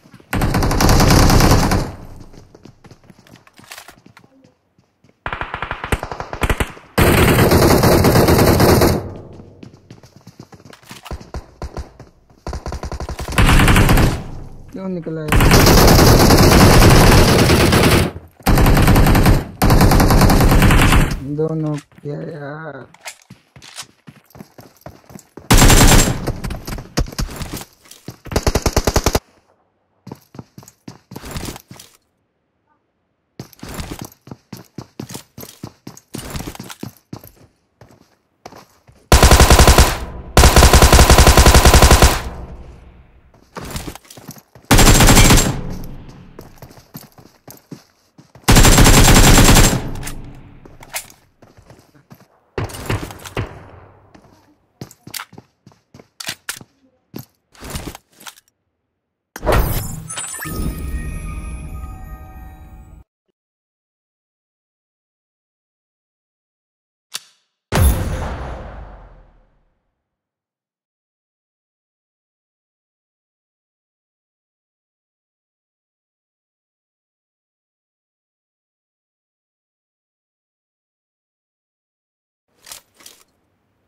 क्यों निकला है? दोनों क्या यार?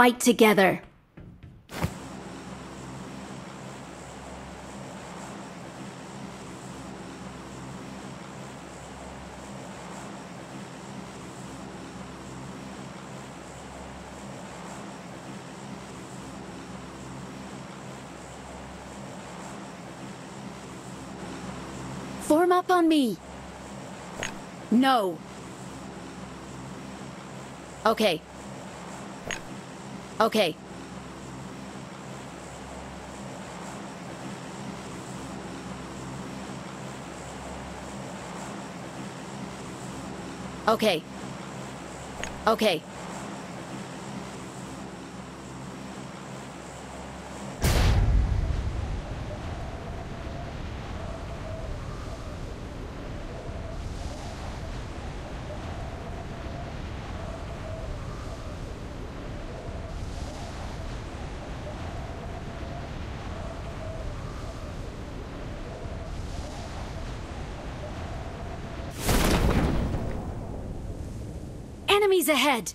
fight together. Form up on me. No. Okay, Okay. Okay. Okay. Enemies ahead!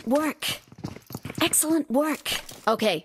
Excellent work. Excellent work. Okay.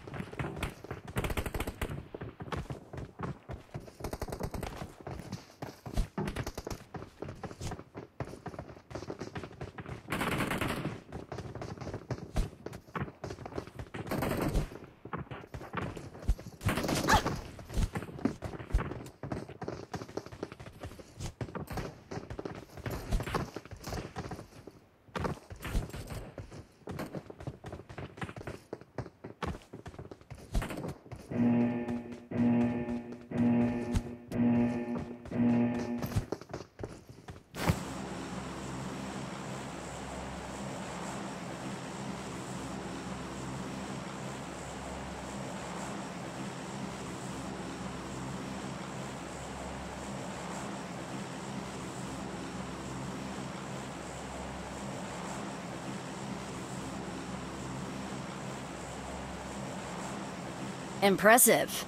Impressive.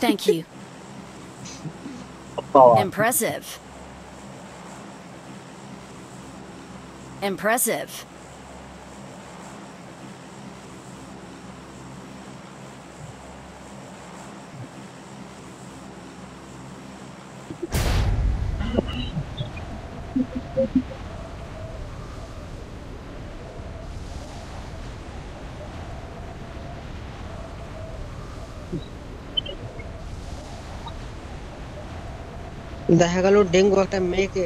Thank you. Impressive. Impressive. দেখা গেল ডেঙ্গু একটা মেয়েকে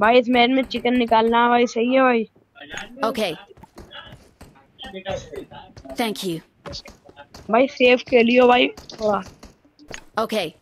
भाई इस मैच में चिकन निकालना भाई सही है भाई। ओके थैंक यू भाई सेफ़ खेलियो भाई। थोड़ा Okay.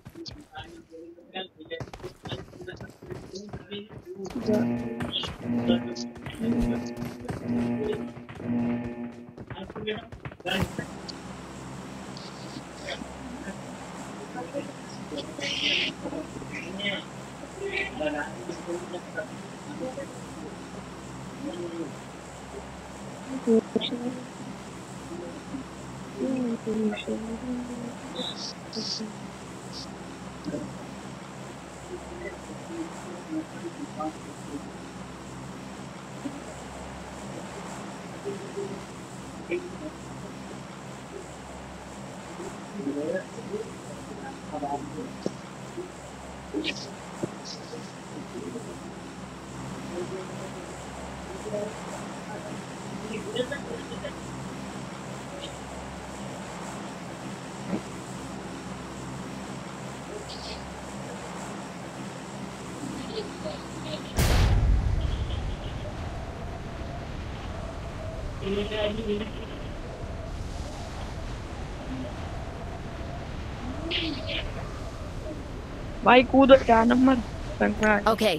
भाई कूदो चार नंबर संक्रांत Okay.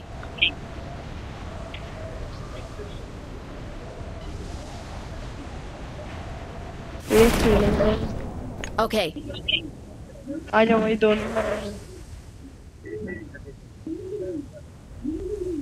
एक खेलेंगे Okay. आ जाओ भाई दो नंबर हम्म,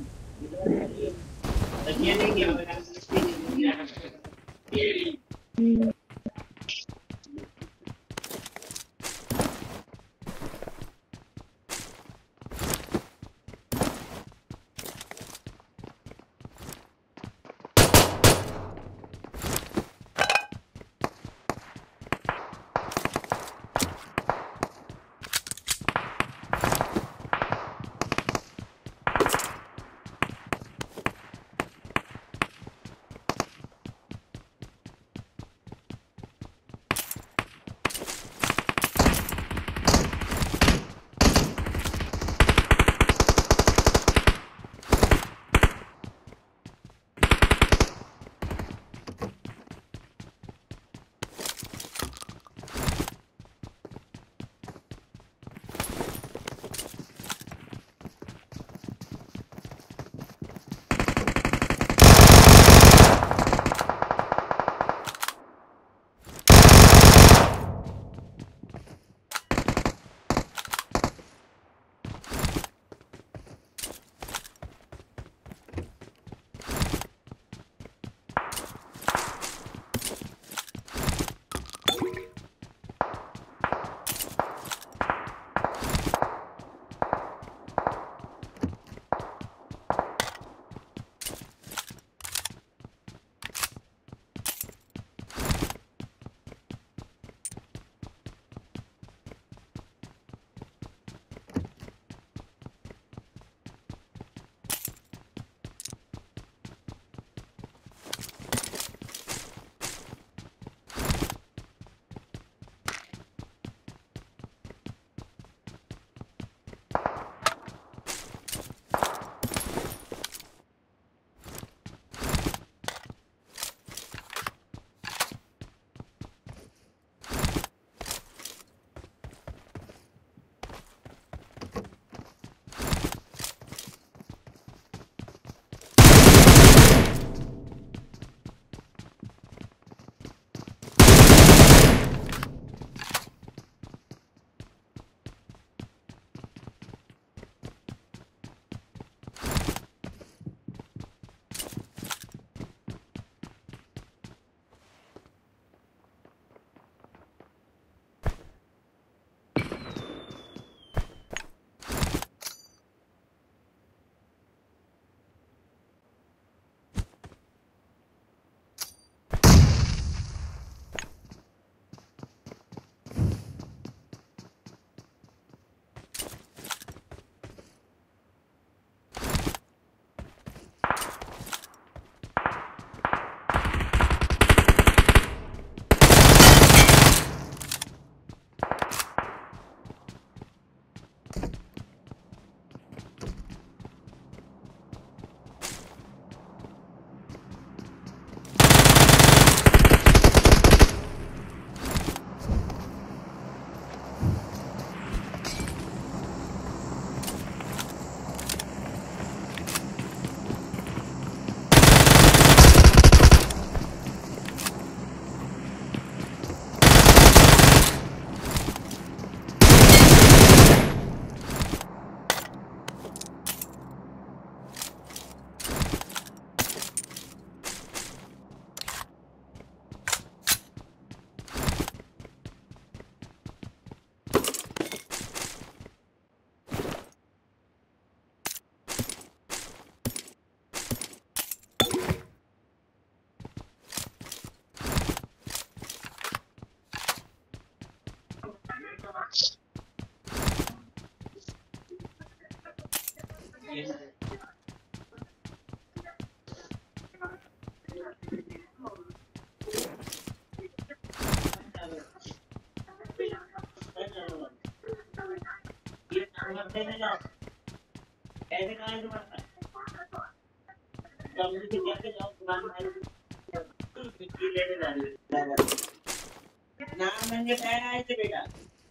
नंगे पैर आए थे बेटा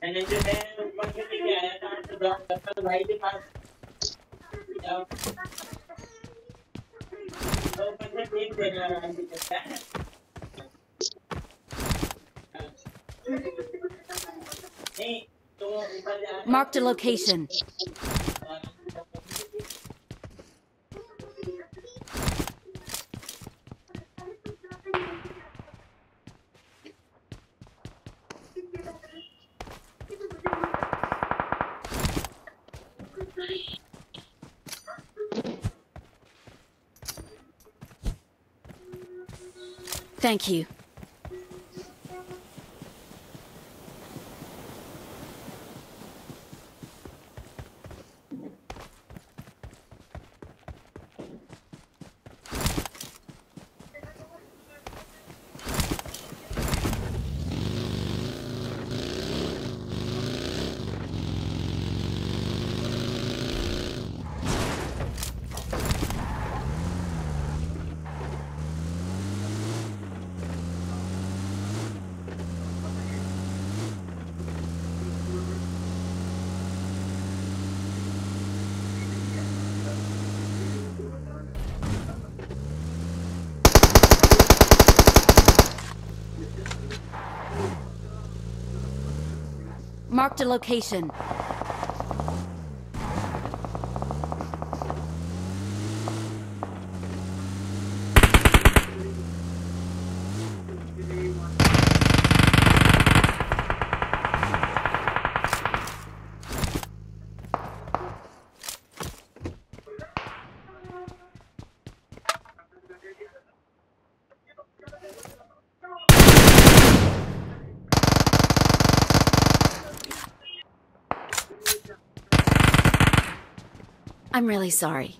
मैं नंगे पैर ऊपर से लेके आया था तो डॉक्टर भाई के पास तो बंदे देख देना आराम है Marked a location. Thank you. Marked a location. I'm really sorry.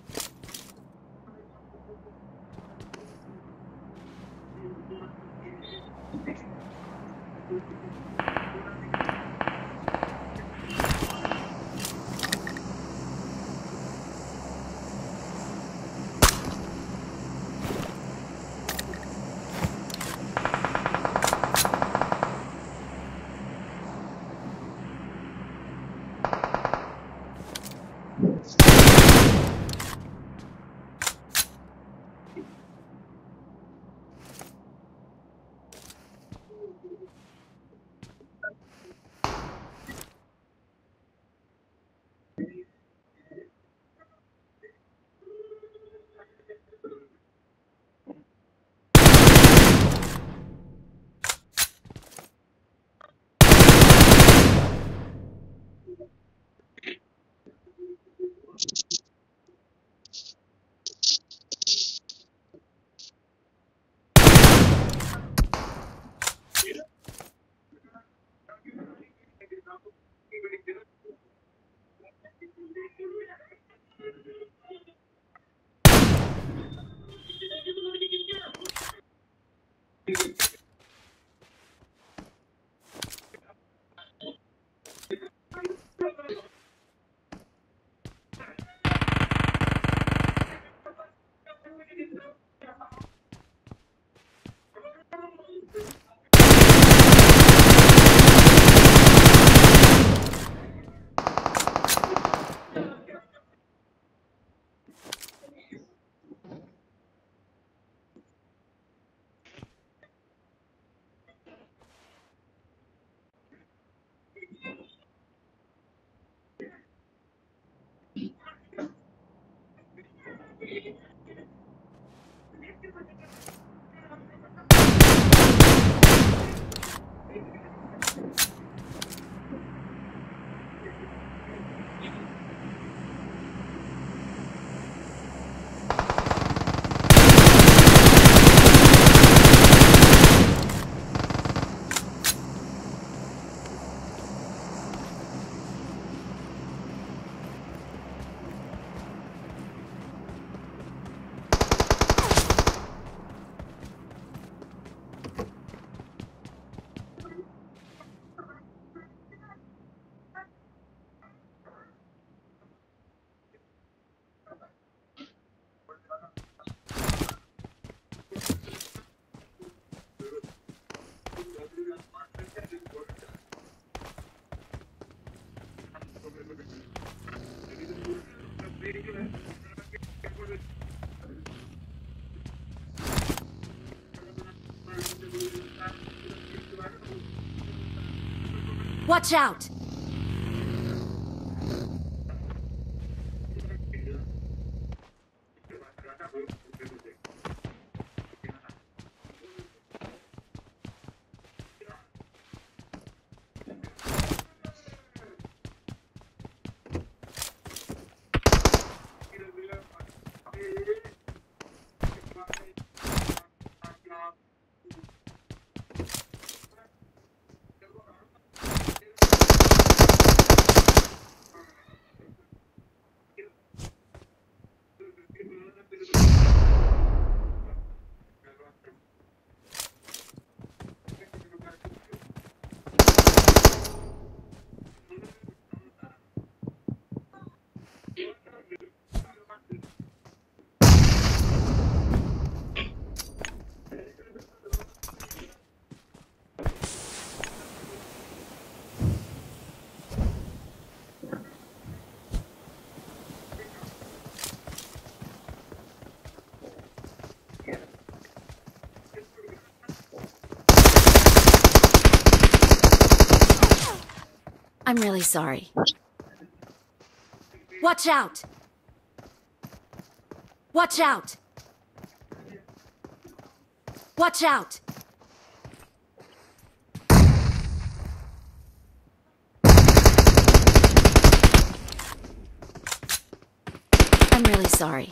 Watch out! I'm really sorry. Watch out! Watch out! Watch out! I'm really sorry.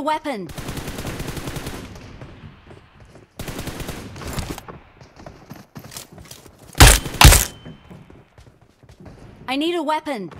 Weapon. I need a weapon.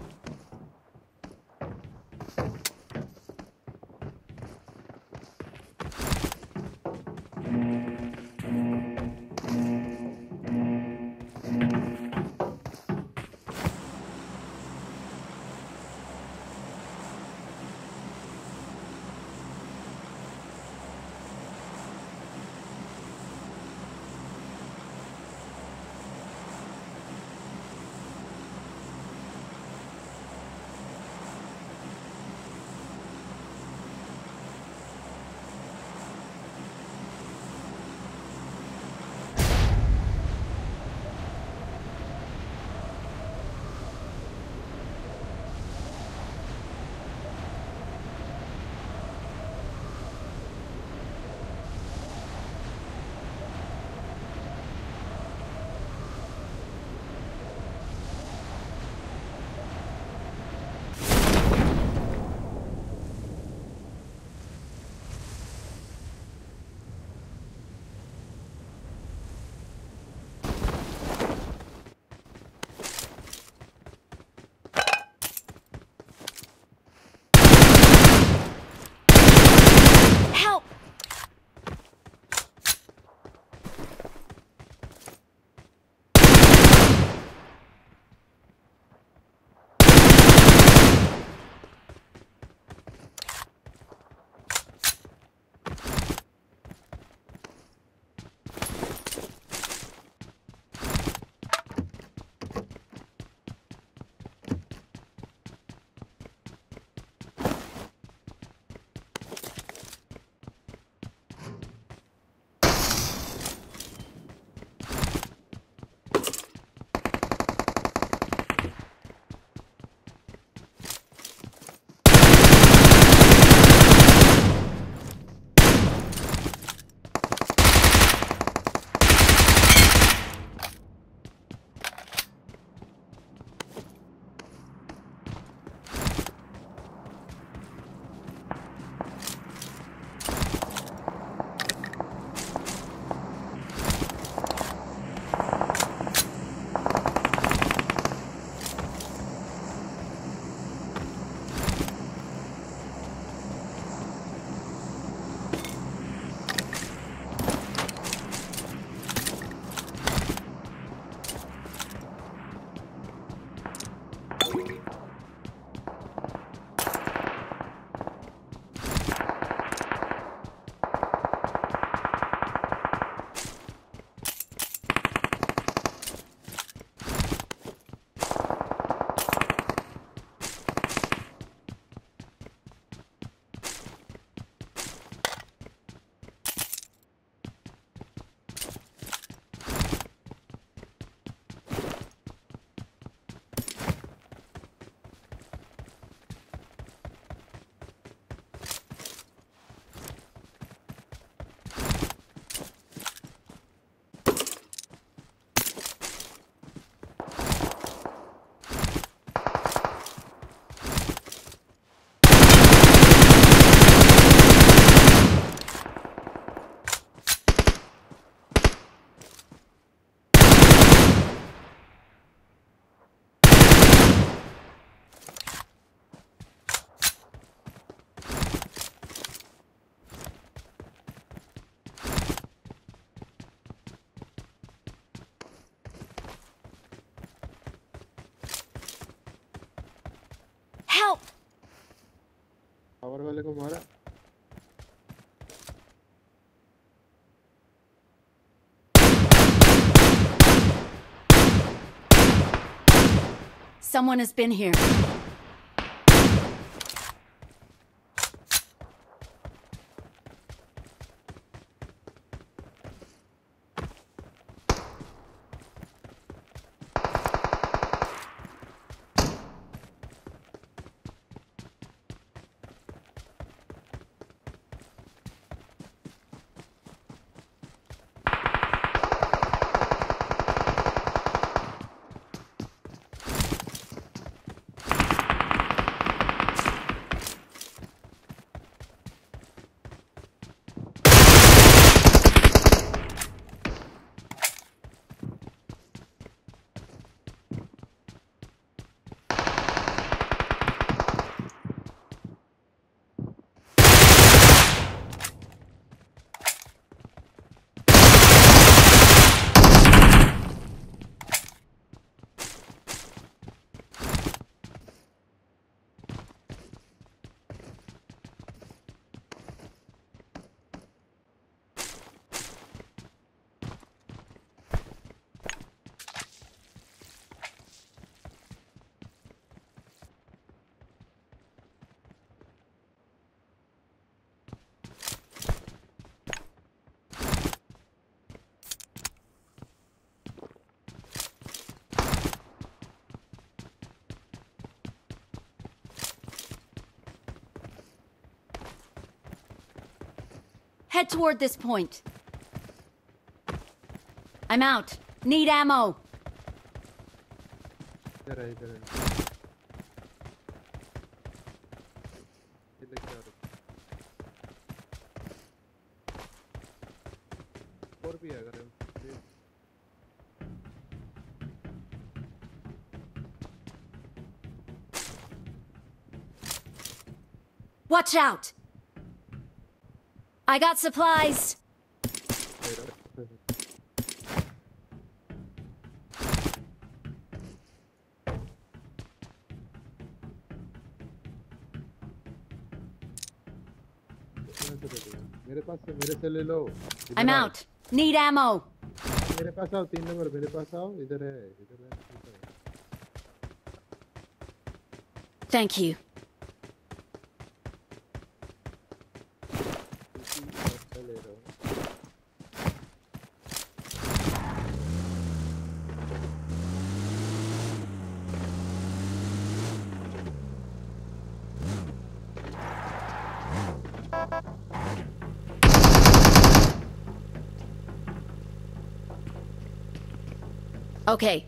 Power वाले को मारा Someone has been here. Head toward this point. I'm out. Need ammo. Watch out! I got supplies. इसमें से दे देगा। मेरे पास से मेरे से ले लो इधर I'm आओ। out. Need ammo. मेरे पास आओ तीन नंबर मेरे पास आओ इधर है इधर है इधर है। Thank you. Okay.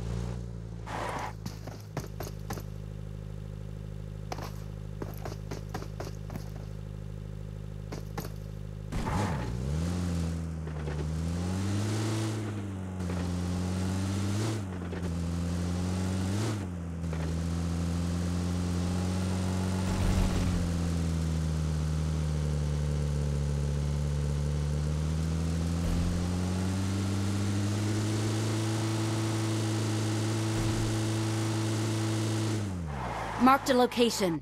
Marked a location.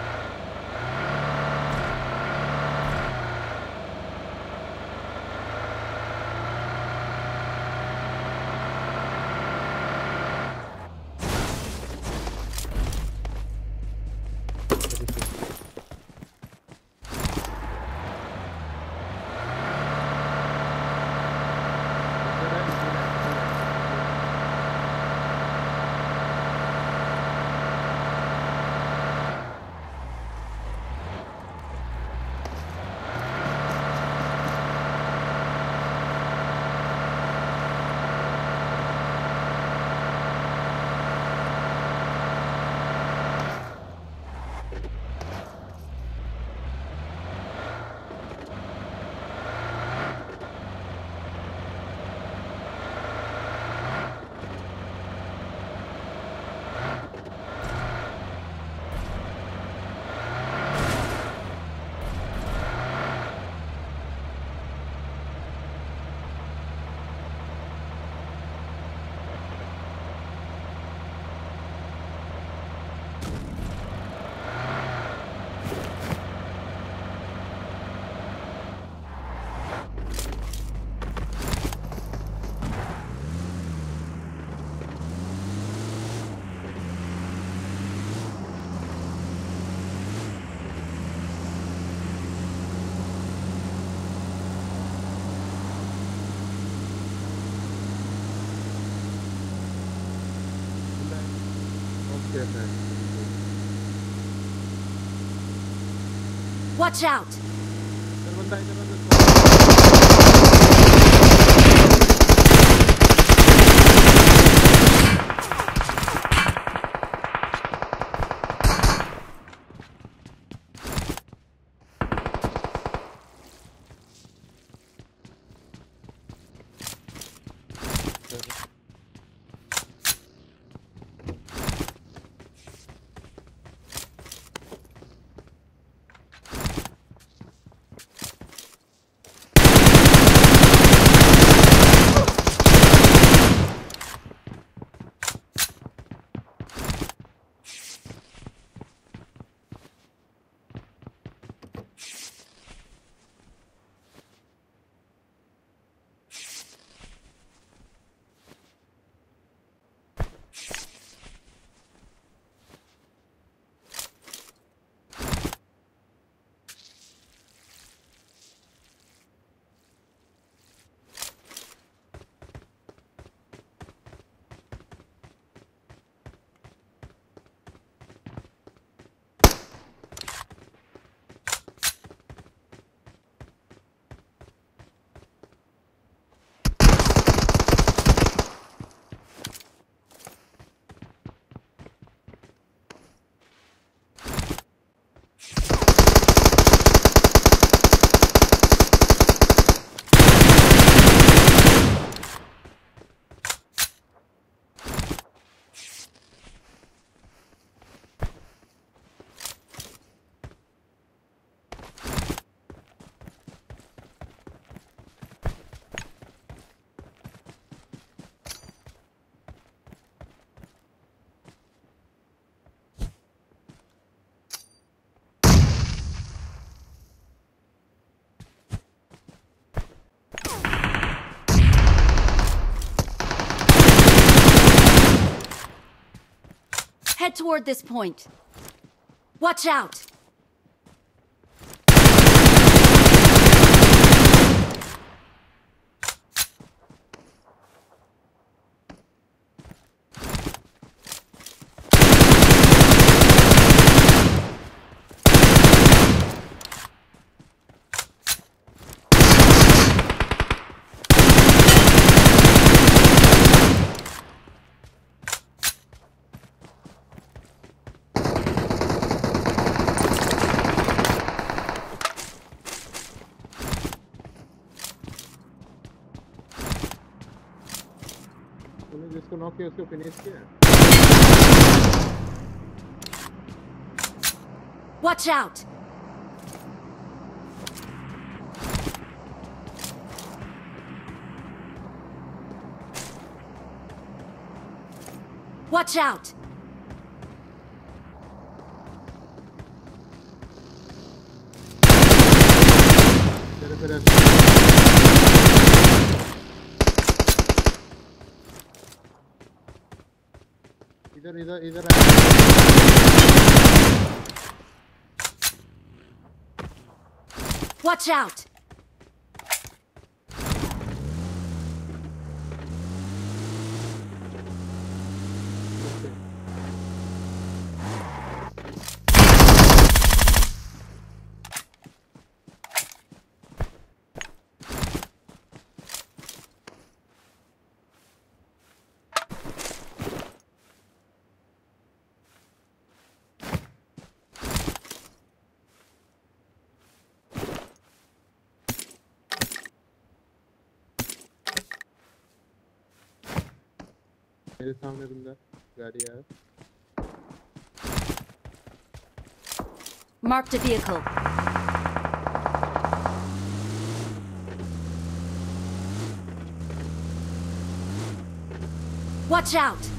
Watch out! Toward this point. Watch out! के उसको फिनिश किया वॉच आउट Watch out! इधर इधर इधर आ Watch out! मेरे सामने बंदा गाड़ी आया Marked a vehicle. Watch out!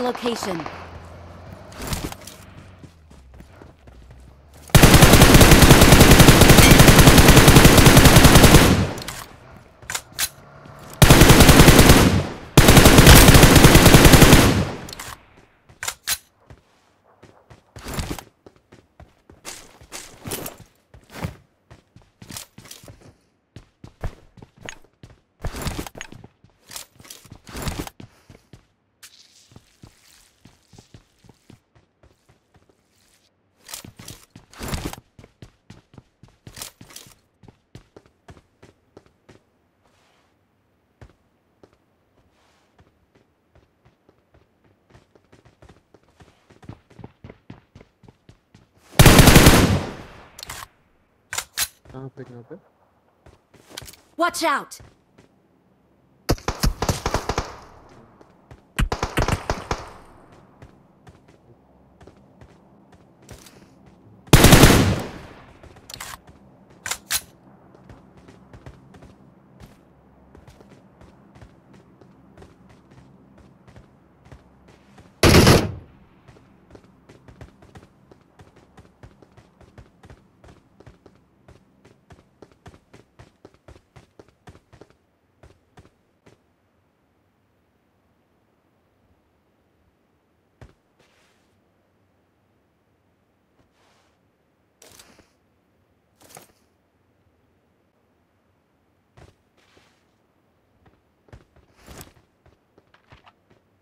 Location. कहाँ पे कहाँ पे Watch out!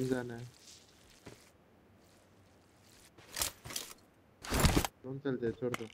कौन जाना है? कौन चल जाए छोड़ दो।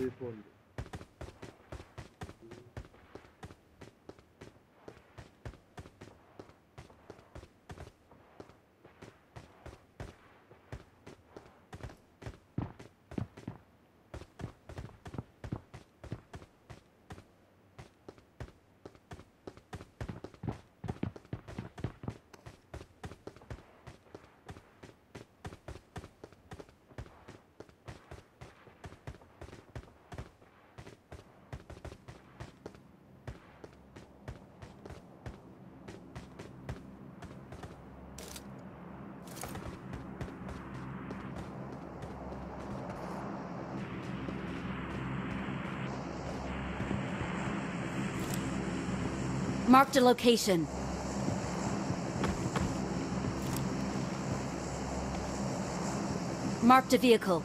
ये phone Marked a location. Marked a vehicle.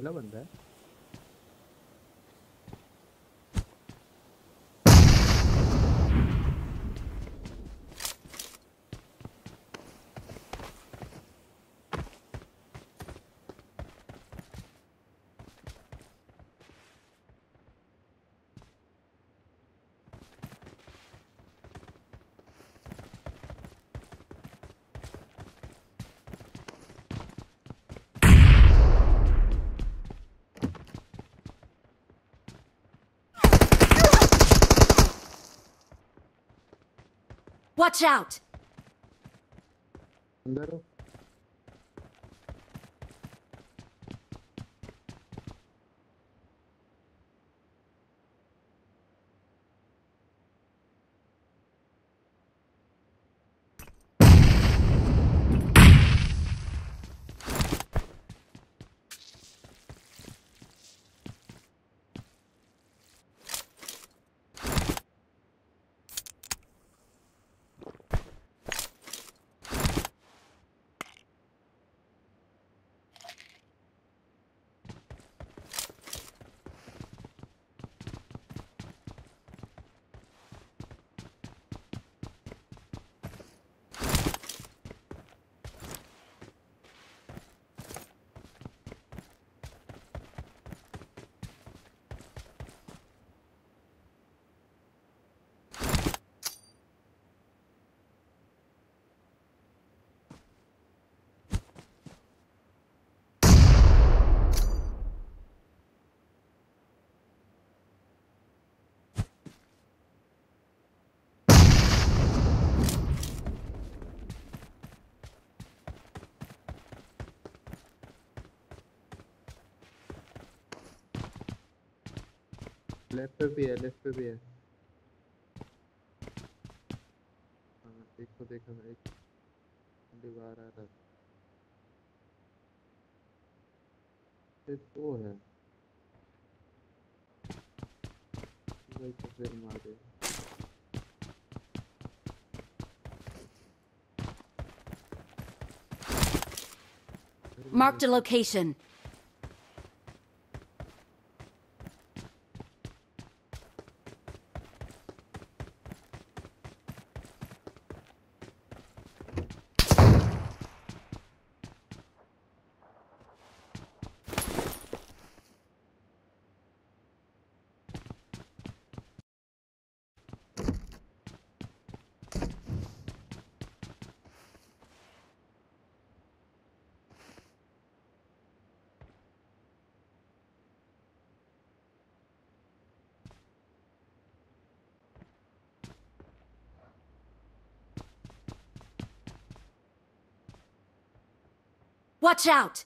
अकेला बंदा है। Watch out! अंदर लेफ़्ट पे भी है लेफ़्ट पे भी है हाँ देखो देखो, एक दीवार आ रहा ये दो है। वही तो फिर मार। दे Marked a location. Watch out!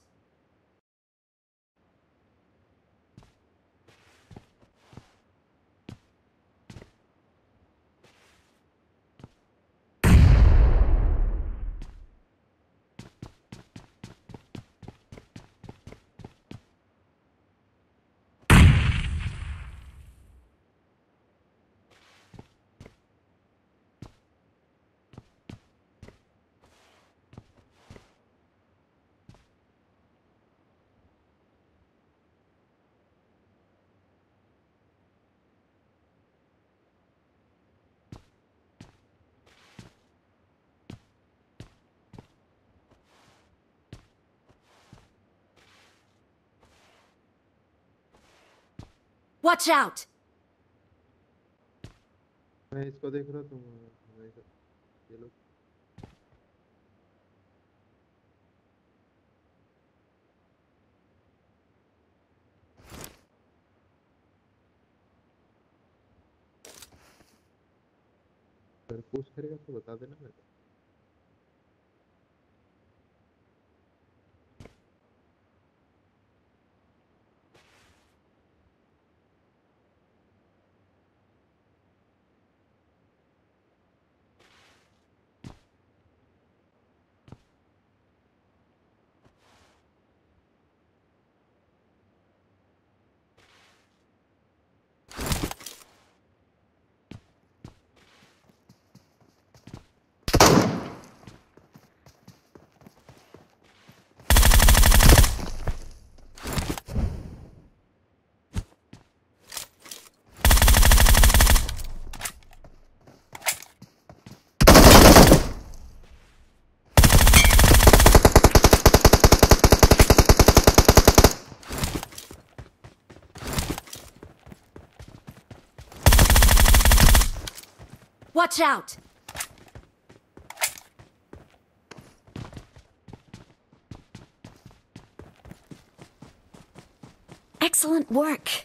Watch out! मैं इसको देख रहा तुम ये लोग अगर पूछ करेगा तो बता देना मेरे को। Watch out! Excellent work.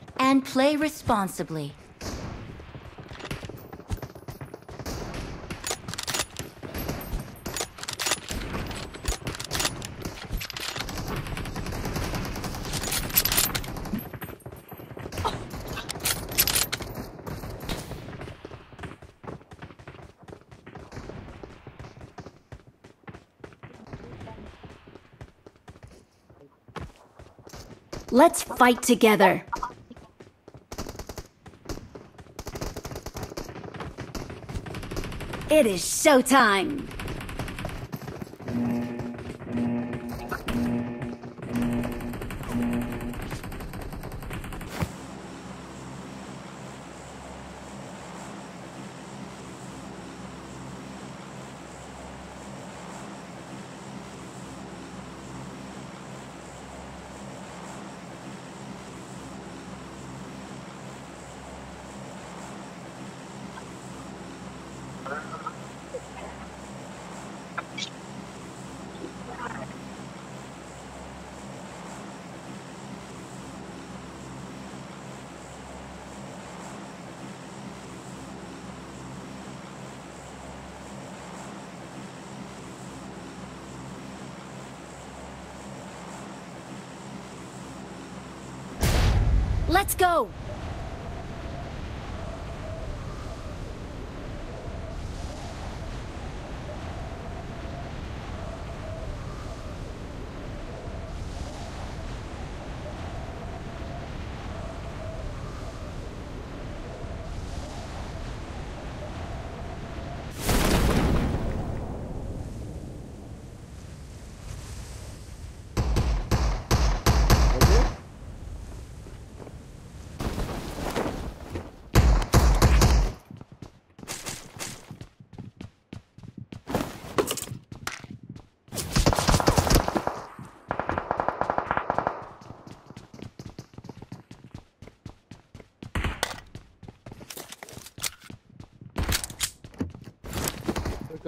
and play responsibly. Let's fight together. It is showtime.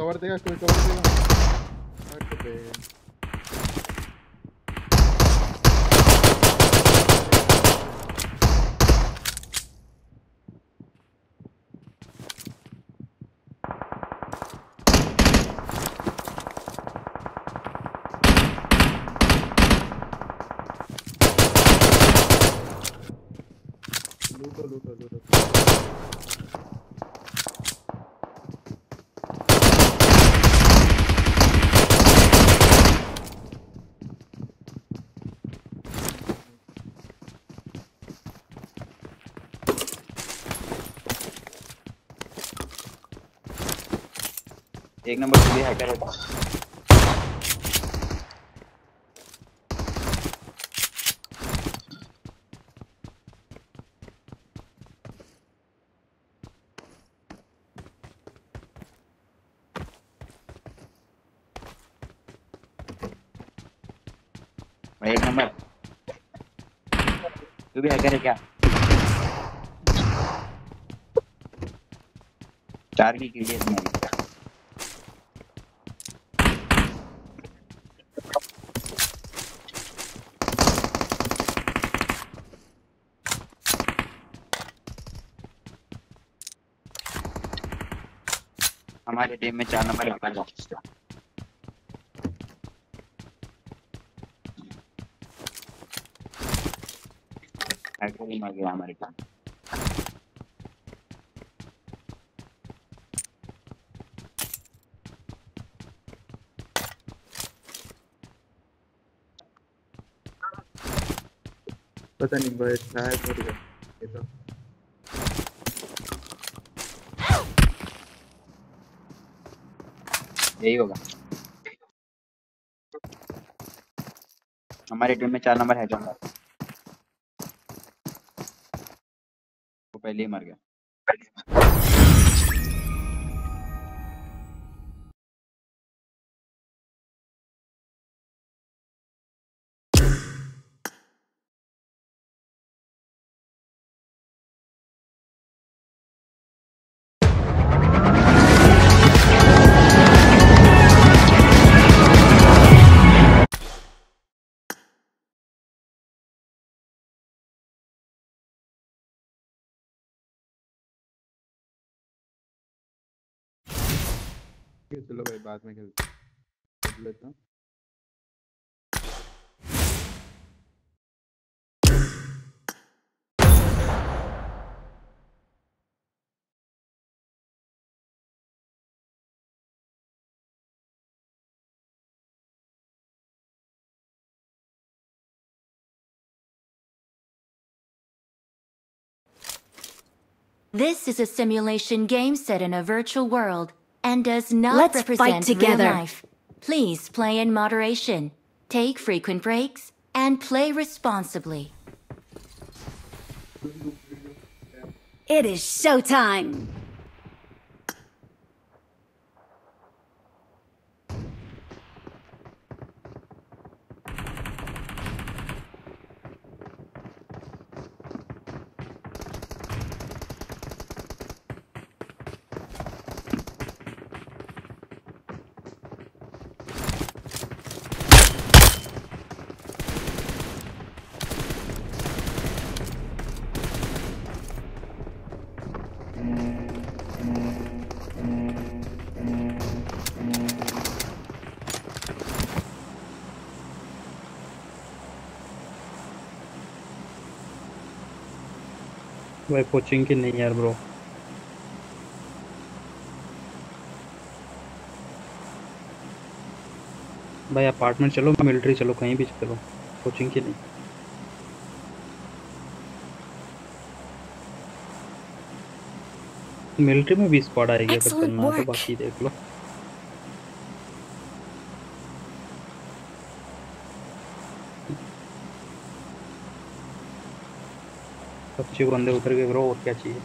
कोई कवर देगा कोई कवर एक नंबर के लिए हैकर होता। एक नंबर। तू भी हैकर है क्या? चार की किल है हमारी टीम में चार नंबर हैकर है। हैकर ही मर गया हमारे टीम पता नहीं भाई शायद मर गया। यही होगा। हमारी टीम में चार नंबर है जो वो पहले ही मर गया। ठीक है चलो भाई बाद में खेलते हैं। खेल लेता हूँ This is a simulation game set in a virtual world and does not Let's fight together. real life. Please play in moderation, take frequent breaks, and play responsibly. It is showtime. भाई कोचिंग की नहीं यार ब्रो भाई अपार्टमेंट चलो मिलिट्री चलो कहीं भी चलो कोचिंग की नहीं। मिलिट्री में भी स्क्वाड आएगी अगर है तो बाकी देख लो। अच्छे बंदे उतर गए ब्रो और क्या चाहिए?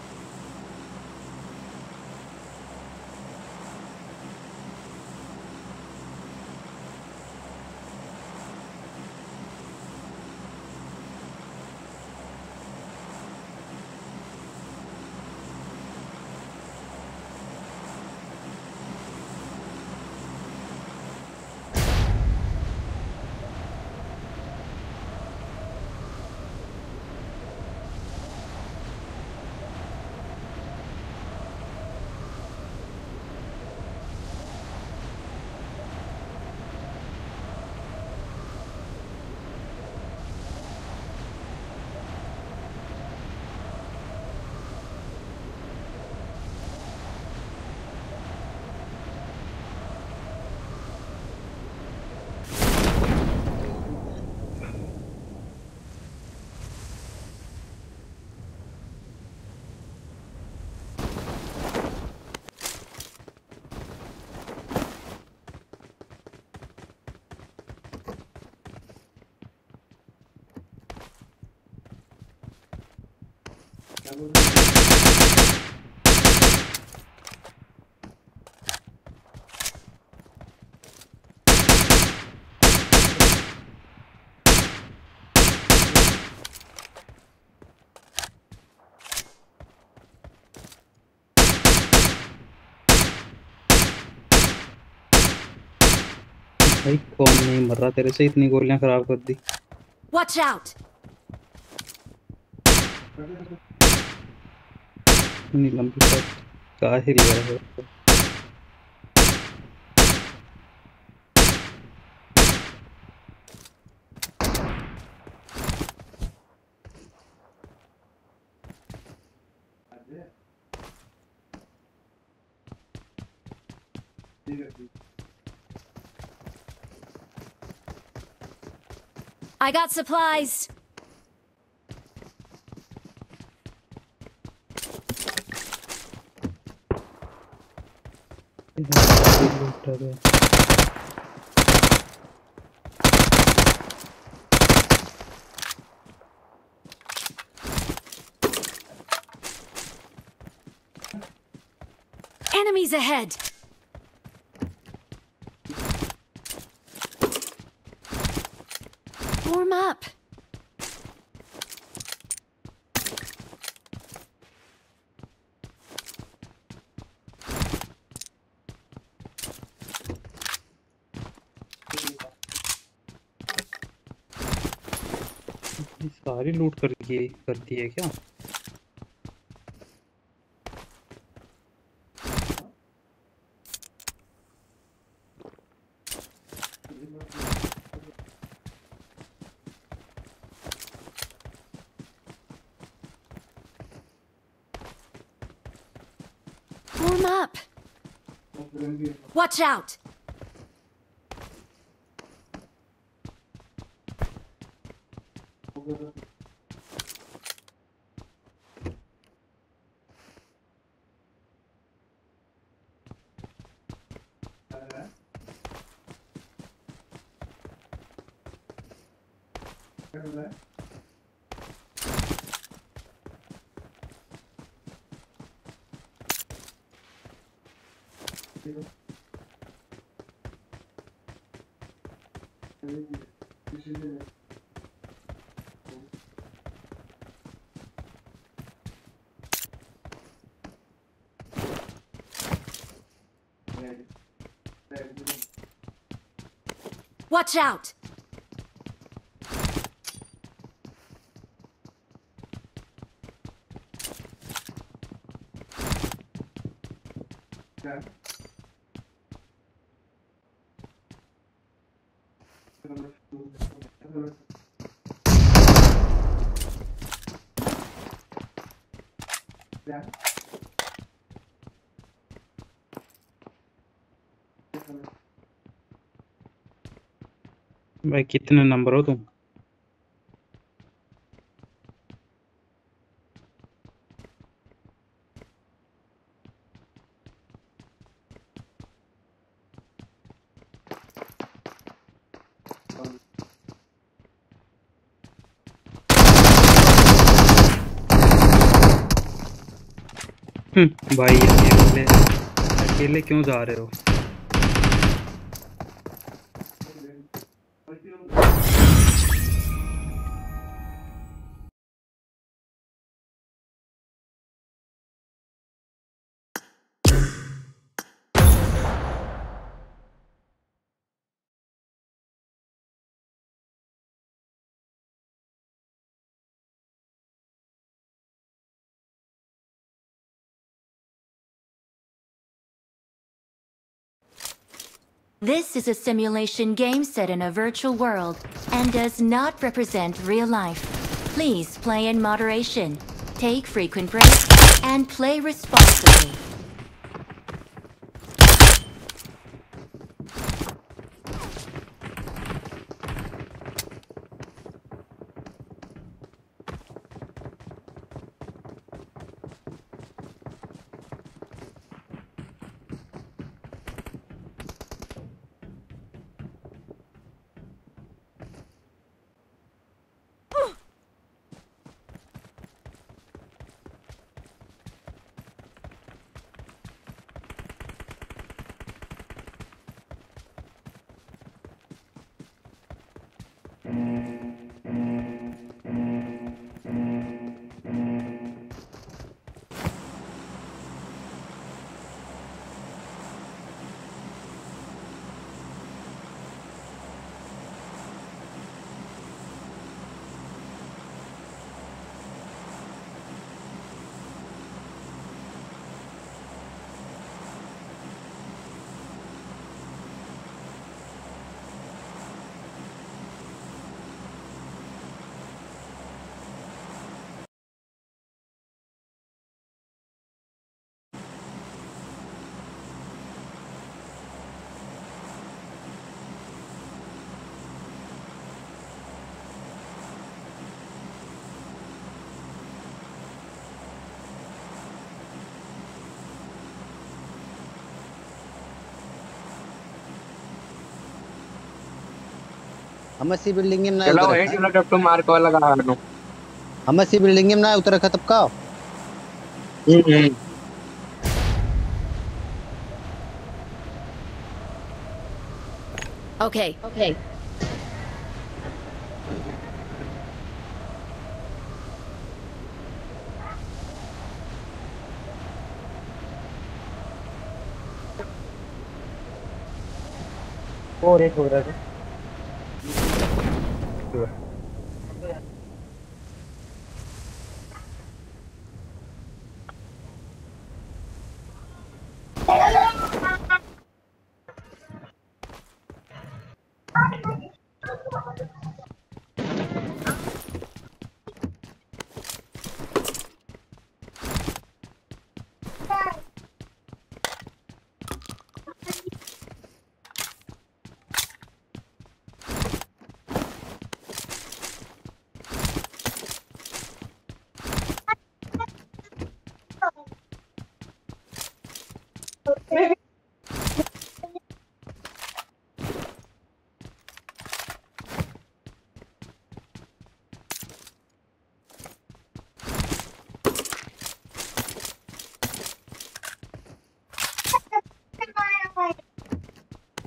कौन नहीं मर रहा तेरे से इतनी गोलियाँ खराब कर दी। वॉच आउट नीलम का हिल कहा ही है। I got supplies. Enemies ahead! सारी लूट कर दिए कर दिए क्या Watch out! Watch out. भाई कितने नंबर हो तुम? हम्म, भाई अकेले अकेले क्यों जा रहे हो? This is a simulation game set in a virtual world and does not represent real life. Please play in moderation, take frequent breaks, and play responsibly. हम अस्सी बिल्डिंग में ना चलो एक मिनट अब तो मार को लगा दो हम अस्सी बिल्डिंग में ना उतर खतब का हम्म। Okay. Okay. और एक हो रहा है।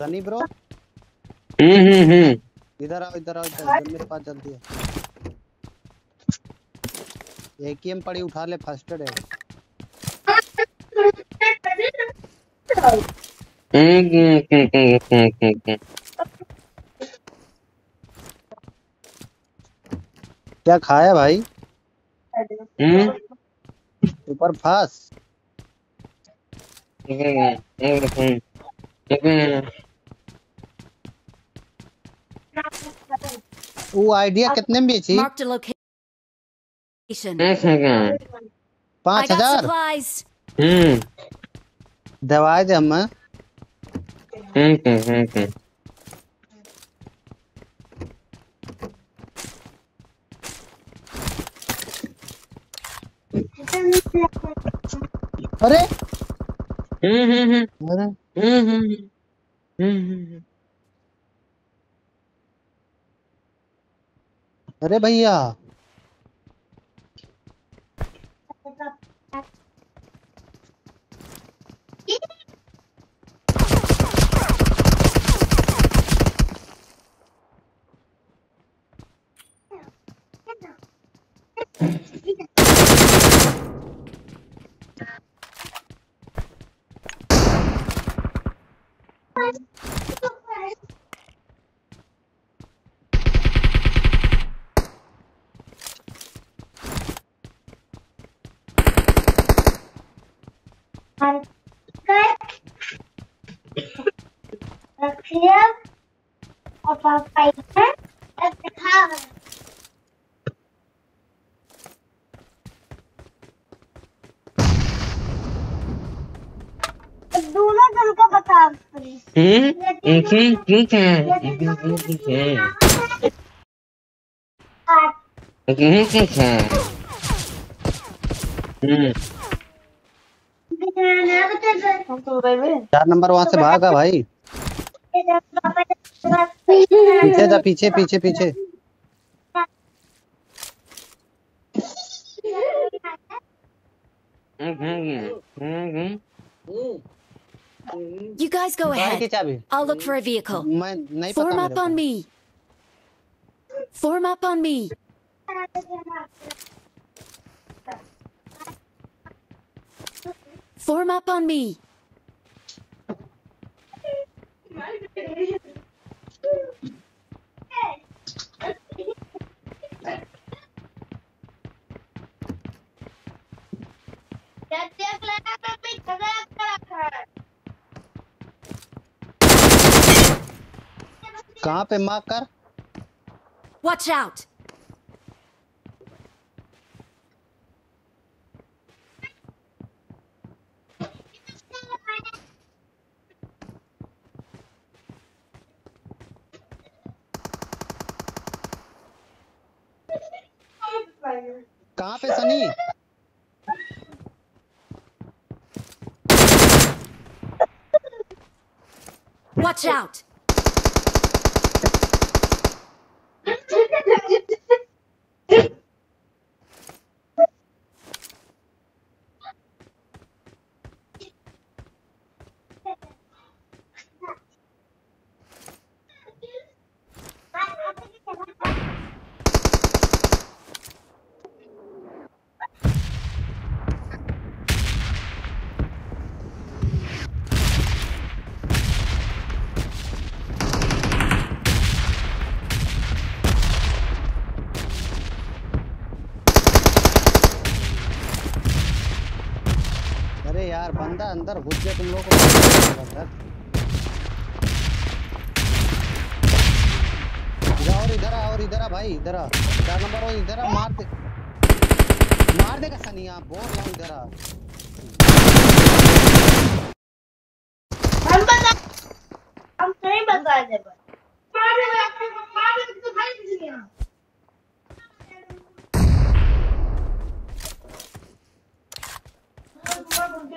सनी ब्रो? हम्म हम्म हम्म। इधर आओ इधर आओ इधर इधर मेरे पास जल्दी है। एकेएम पड़ी उठा ले फ़र्स्ट एड है। हम्म हम्म हम्म हम्म हम्म हम्म क्या खाया भाई? हम्म। ऊपर फास हम्म हम्म हम्म वो आइडिया कितने में बेची. हम्म पाँच हज़ार. हम्म। दवाई दे हम। हम्म हम्म हम्म अरे! हम्म हम्म अरे! हम्म हम्म हम्म। अरे भैया दल का बता हम्म ठीक है। हम्म ठीक है। हम्म ठीक है। हम्म। चार नंबर वहाँ से भागा भाई। पीछे जा पीछे पीछे पीछे You guys go कार की ahead. चाबी I'll look for a vehicle. मैं नहीं पता Form मेरे up को on me. Form up on me. Form up on me. कहाँ पे मार्क कर Watch out. कहाँ पे सनी Watch out. बंदा अंदर घुस गया तुम लोग इधर और इधर आ, और इधर आ भाई, इधर आ। चार नंबर और इधर आ, मार दे। मार देगा सनिया बोल रहा इधर हम नहीं बता दे मार दे मार दे तो भाई दुनिया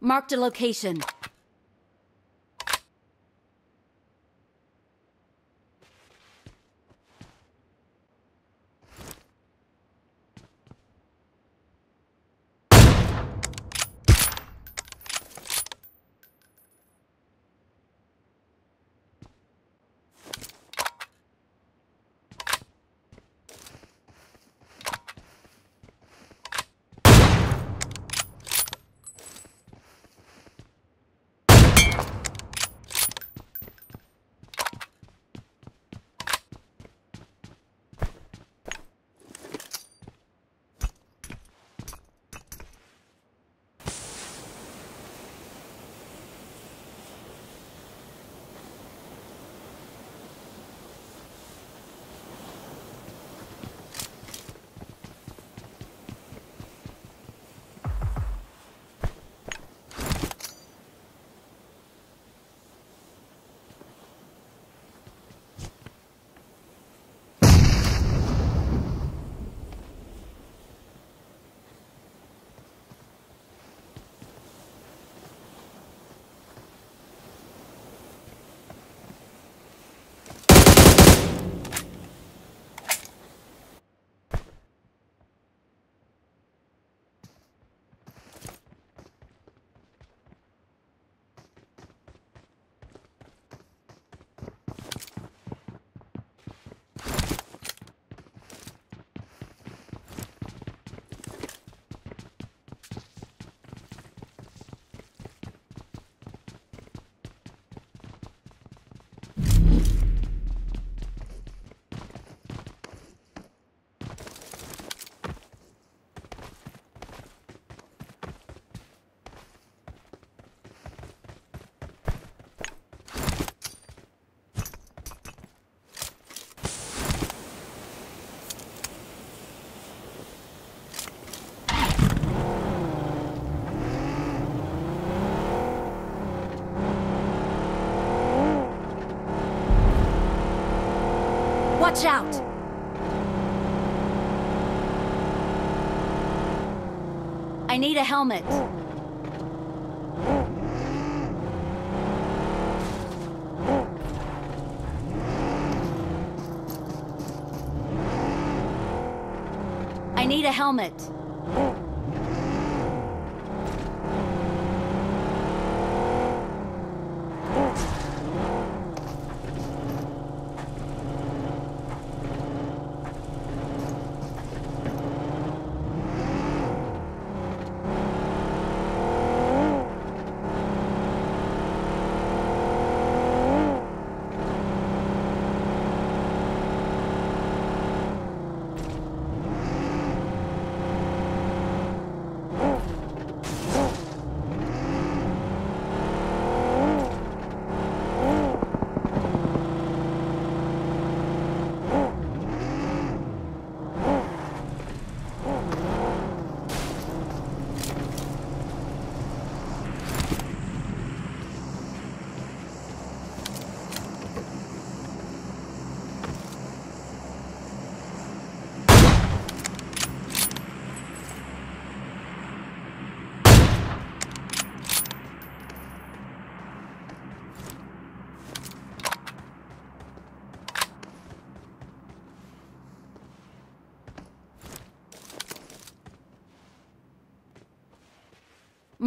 Marked a location. Watch out! I need a helmet. I need a helmet.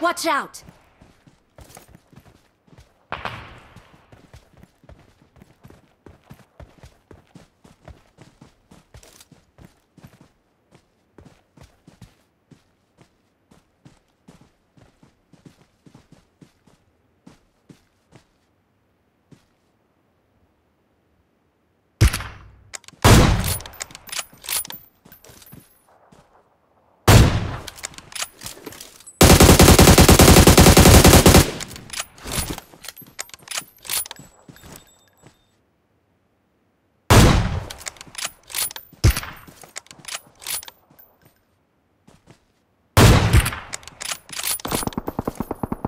Watch out!